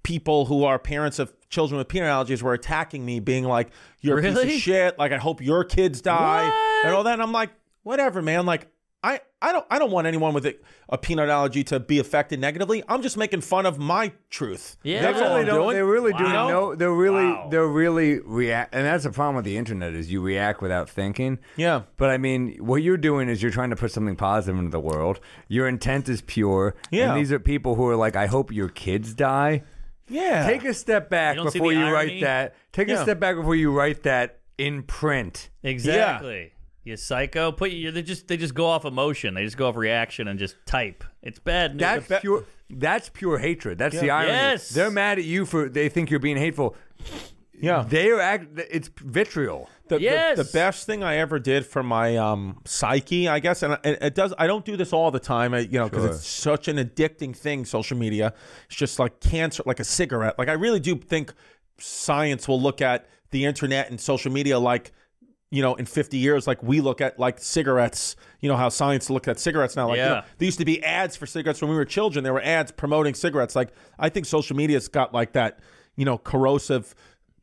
people who are parents of children with peanut allergies were attacking me, being like, "You're a piece of shit." Like I hope your kids die What? and all that. And I'm like, whatever, man. Like. I, I don't I don't want anyone with a, a peanut allergy to be affected negatively. I'm just making fun of my truth. Yeah. That's They all really I'm doing. They really do. Wow. No, they're really, Wow. they're really react, and that's the problem with the internet is you react without thinking. Yeah. But I mean, what you're doing is you're trying to put something positive into the world. Your intent is pure. Yeah. And these are people who are like, I hope your kids die. Yeah. Take a step back You don't see before the you irony? write that. Take Yeah. a step back before you write that in print. Exactly. You psycho. Put you. They just they just go off emotion. They just go off reaction and just type. It's bad. news. That's pure. That's pure hatred. That's the irony. Yes. They're mad at you for they think you're being hateful. yeah. They're act. It's vitriol. The, the- Yes. the, best thing I ever did for my um, psyche, I guess, and it, it does. I don't do this all the time, you know, because Sure. it's such an addicting thing. Social media, it's just like cancer, like a cigarette. Like I really do think science will look at the internet and social media like. You know, in 50 years, like we look at like cigarettes, you know, how science looked at cigarettes now. Like, you know, there used to be ads for cigarettes when we were children. There were ads promoting cigarettes. Like, I think social media's got like that, you know, corrosive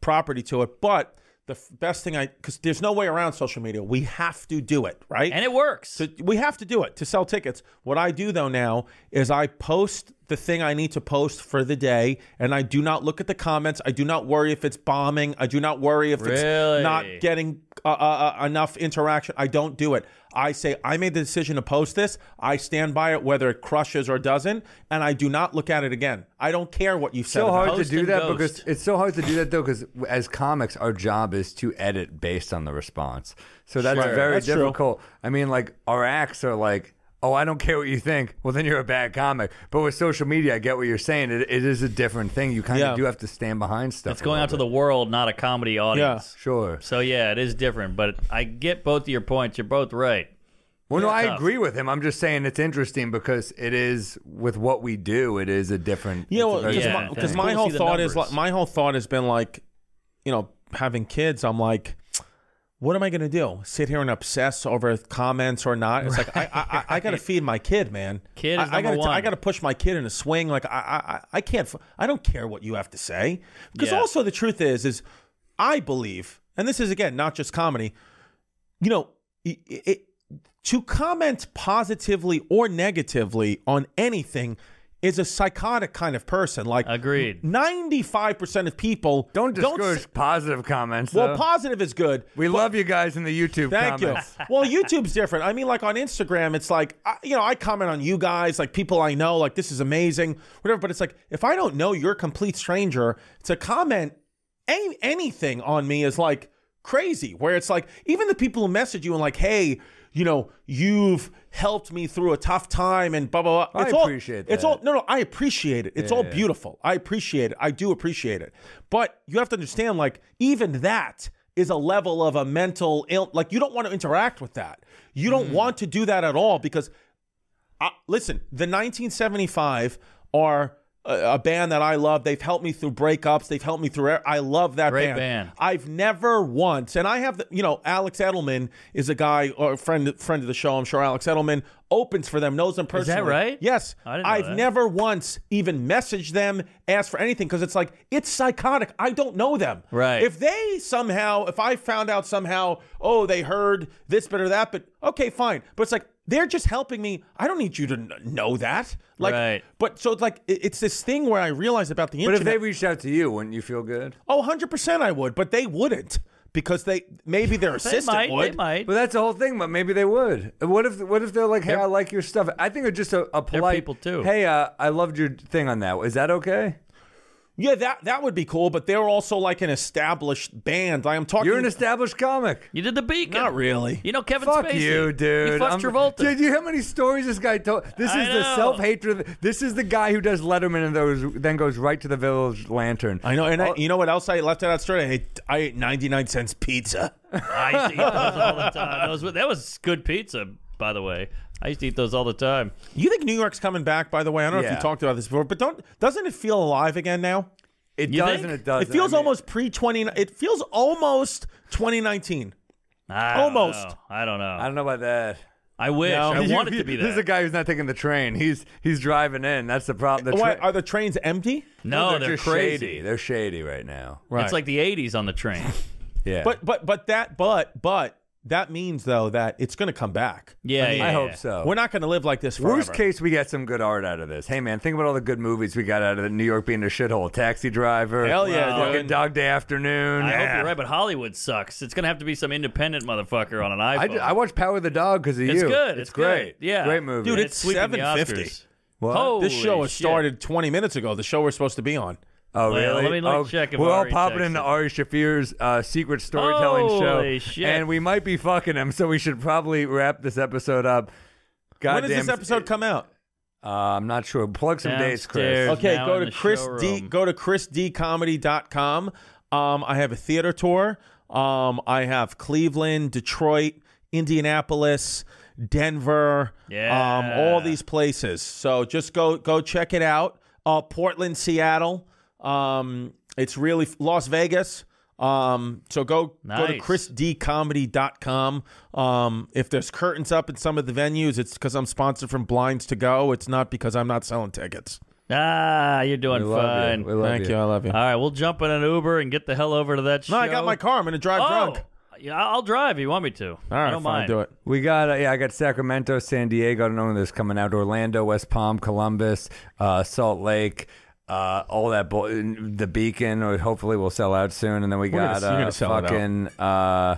property to it. But the f- best thing I, because there's no way around social media. We have to do it, right? and it works. So we have to do it to sell tickets. What I do though now is I post the thing I need to post for the day, and I do not look at the comments. I do not worry if it's bombing. I do not worry if Really? it's not getting uh, uh, uh, enough interaction. I don't do it. I say I made the decision to post this. I stand by it, whether it crushes or doesn't, and I do not look at it again. I don't care what you've said. so hard to do that ghost. because it's so hard to do that though because as comics our job is to edit based on the response so that's Sure. very That's true. difficult i mean like our acts are like oh i don't care what you think well then you're a bad comic but with social media i get what you're saying it, it is a different thing you kind of Yeah. do have to stand behind stuff it's going out to the world, not a comedy audience. sure So yeah, it is different. But I get both of your points. You're both right. well no i tough. agree with him i'm just saying it's interesting because it is with what we do it is a different Yeah, it's a well, very because Yeah, my, different because thing. my cool to whole see the thought is numbers. like my whole thought has been like, you know, having kids. I'm like, what am I going to do? Sit here and obsess over comments or not? It's like I I, I, I got to feed my kid, man. Kid is I, I gotta, one. I got to push my kid in a swing. Like I I I can't. I don't care what you have to say because Yeah. also the truth is is I believe, and this is again not just comedy. You know, it, it, to comment positively or negatively on anything is a psychotic kind of person. Like Agreed. Ninety-five percent of people Don't discourage s- positive comments. well, though. positive is good. we love you guys in the YouTube Thank comments. you. (laughs) Well, YouTube's different. I mean, like on Instagram, it's like I, you know I comment on you guys, like people I know, like this is amazing, whatever. But it's like if I don't know you're a complete stranger, to comment any, anything on me is like crazy. Where it's like even the people who message you and like, hey, you know, you've helped me through a tough time and blah blah blah. I It's all- appreciate It's all no, no. I appreciate it. It's all beautiful. I appreciate it. I do appreciate it. But you have to understand, like, even that is a level of a mental ill. Like, you don't want to interact with that. You Mm. don't want to do that at all because, uh, listen, the 1975 are a, a band that I love. They've helped me through breakups. They've helped me through. I love that Great band. band. I've never once, and I have, the, you know, Alex Edelman is a guy or a friend friend of the show. I'm sure Alex Edelman opens for them, knows them personally. right? Yes. I didn't know I've that. never once even messaged them, asked for anything because it's like it's psychotic. I don't know them. Right. If they somehow, if I found out somehow, oh, they heard this bit or that, but okay, fine. But it's like they're just helping me. I don't need you to kn- know that. Like, Right. but so it's like it- it's this thing where I realize about the internet. But if they reached out to you, wouldn't you feel good? oh, 100 percent, I would, but they wouldn't because they maybe their (laughs) They assistant might. would. They might. But that's the whole thing. But maybe they would. What if? What if they're like, "Hey, I like your stuff." I think it's just a, a polite. people, too. Hey, uh, I loved your thing on that. Is that okay? Yeah, that that would be cool. But they're also like an established band. I'm talking. You're an established comic. You did the beacon. Not really. You know Kevin Fuck Spacey. you, dude. You fucked I'm- Travolta. Dude, you know how many stories this guy told? This I is the self hatred. This is the guy who does Letterman and those then goes right to the Village Lantern. I know, and I, you know what else I left out of that story? I ate, I ate 99 cents pizza. (laughs) I used eat those all the time. Those, were- that was good pizza, by the way. I used to eat those all the time. You think New York's coming back? By the way, I don't know if Yeah. you talked about this before, but don't doesn't it feel alive again now? it You does think? and it does. It feels almost pre 20. It feels almost 2019. I don't Almost. know. I don't know. I don't know about that. I wish. No. I (laughs) You- want it to be This is a guy who's not taking the train. He's he's driving in. That's the problem. The Why, tra- are the trains empty? No, they're, just crazy. shady. They're shady right now. Right. It's like the 80s on the train. (laughs) Yeah, but but but that but but that means though that it's going to come back. Yeah, I, mean, yeah. I hope so. We're not going to live like this forever. Worst case, we get some good art out of this. Hey, man, think about all the good movies we got out of it. New York being a shithole. Taxi Driver. Hell yeah, Well, Fucking. Dog Day Afternoon. I yeah. hope you're right, but Hollywood sucks. It's gonna have to be some independent motherfucker on an I, iPhone. I watched Power of the Dog because of it's you. good. It's, It's, great. Good. Yeah, Great movie. Dude, And it's 750. Oscars. What? Holy This show has shit. started 20 minutes ago. The show we're supposed to be on. Oh, Well, really? let me, like, oh, check if We're all popping into Ari Shaffir's uh, secret storytelling Holy show, shit. and we might be fucking him. So we should probably wrap this episode up. God when does this episode come out? Uh, I'm not sure. Plug some dates, Chris. Okay, go to the Chris D. Go to chrisdcomedy.com. Um, I have a theater tour. Um, I have Cleveland, Detroit, Indianapolis, Denver. Yeah. Um, all these places. So just go go check it out. Uh, Portland, Seattle. Um, it's really Las Vegas. Um, so go go to Nice. chrisdcomedy.com. Um, if there's curtains up in some of the venues, it's because I'm sponsored from Blinds to Go. It's not because I'm not selling tickets. Ah, you're doing We love fine. you. We love Thank you. I love you. All right, we'll jump in an Uber and get the hell over to that show. No, I got my car. I'm going to drive Oh, drunk. yeah, I'll drive if you want me to. All right, I don't fine. mind. Do it. We got uh, yeah, I got Sacramento, San Diego. I don't know when this is coming out. Orlando, West Palm, Columbus, uh, Salt Lake, uh, all that. Bo- the Beacon, or hopefully will sell out soon. And then we We're got gonna- you're uh, gonna sell it out. fucking uh,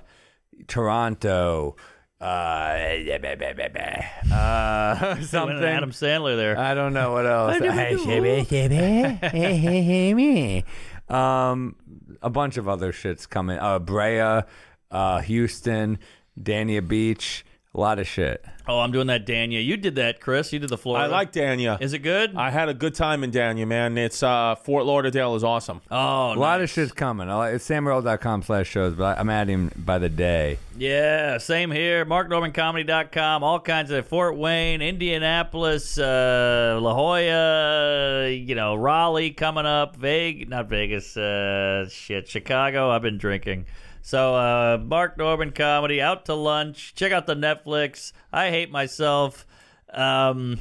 Toronto. Uh, (laughs) uh, (laughs) something. Adam Sandler there. I don't know what else. (laughs) um, a bunch of other shits coming. Uh, Brea, uh, Houston, Dania Beach, a lot of shit. oh, I'm doing that, Dania. You did that, Chris. You did the Florida. I like Dania. Is it good? I had a good time in Dania, man. It's uh, Fort Lauderdale is awesome. oh, A lot of shit's coming. I like- It's sammorril.com slash shows, but I- I'm adding by the day. Yeah, same here. MarkNormandComedy.com. All kinds of Fort Wayne, Indianapolis, uh, La Jolla, you know, Raleigh coming up, Vegas, not Vegas, uh, shit, Chicago. I've been drinking. So, uh, Mark Normand comedy, out to lunch. Check out the Netflix. I hate myself. Um,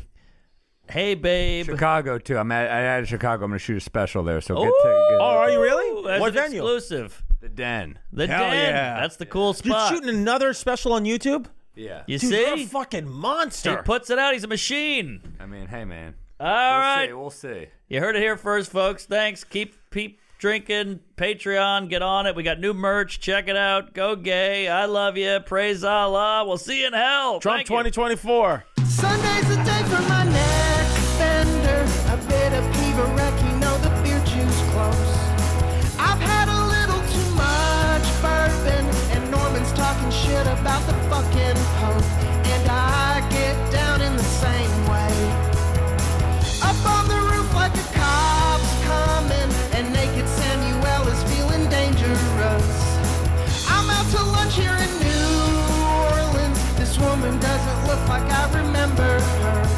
hey, babe. Chicago too. I'm at, I added Chicago. I'm gonna shoot a special there. So get to get Oh, are you really? That's What an venue? Exclusive. the den. The Hell Den. yeah. That's the cool spot. You're shooting another special on YouTube? Yeah. you Dude, you're a see? fucking monster. He puts it out. He's a machine. I mean, hey man. All We'll right. see. We'll see. You heard it here first, folks. Thanks. Keep keep drinking. Patreon, get on it. We got new merch. Check it out. Go gay. I love you. Praise Allah. We'll see you in hell. Trump Thank you. 2024. Sunday's a day for my next bender. A bit of Kiva wreck, you know the beer juice close. I've had a little too much bourbon, and Normand's talking shit about the remember her.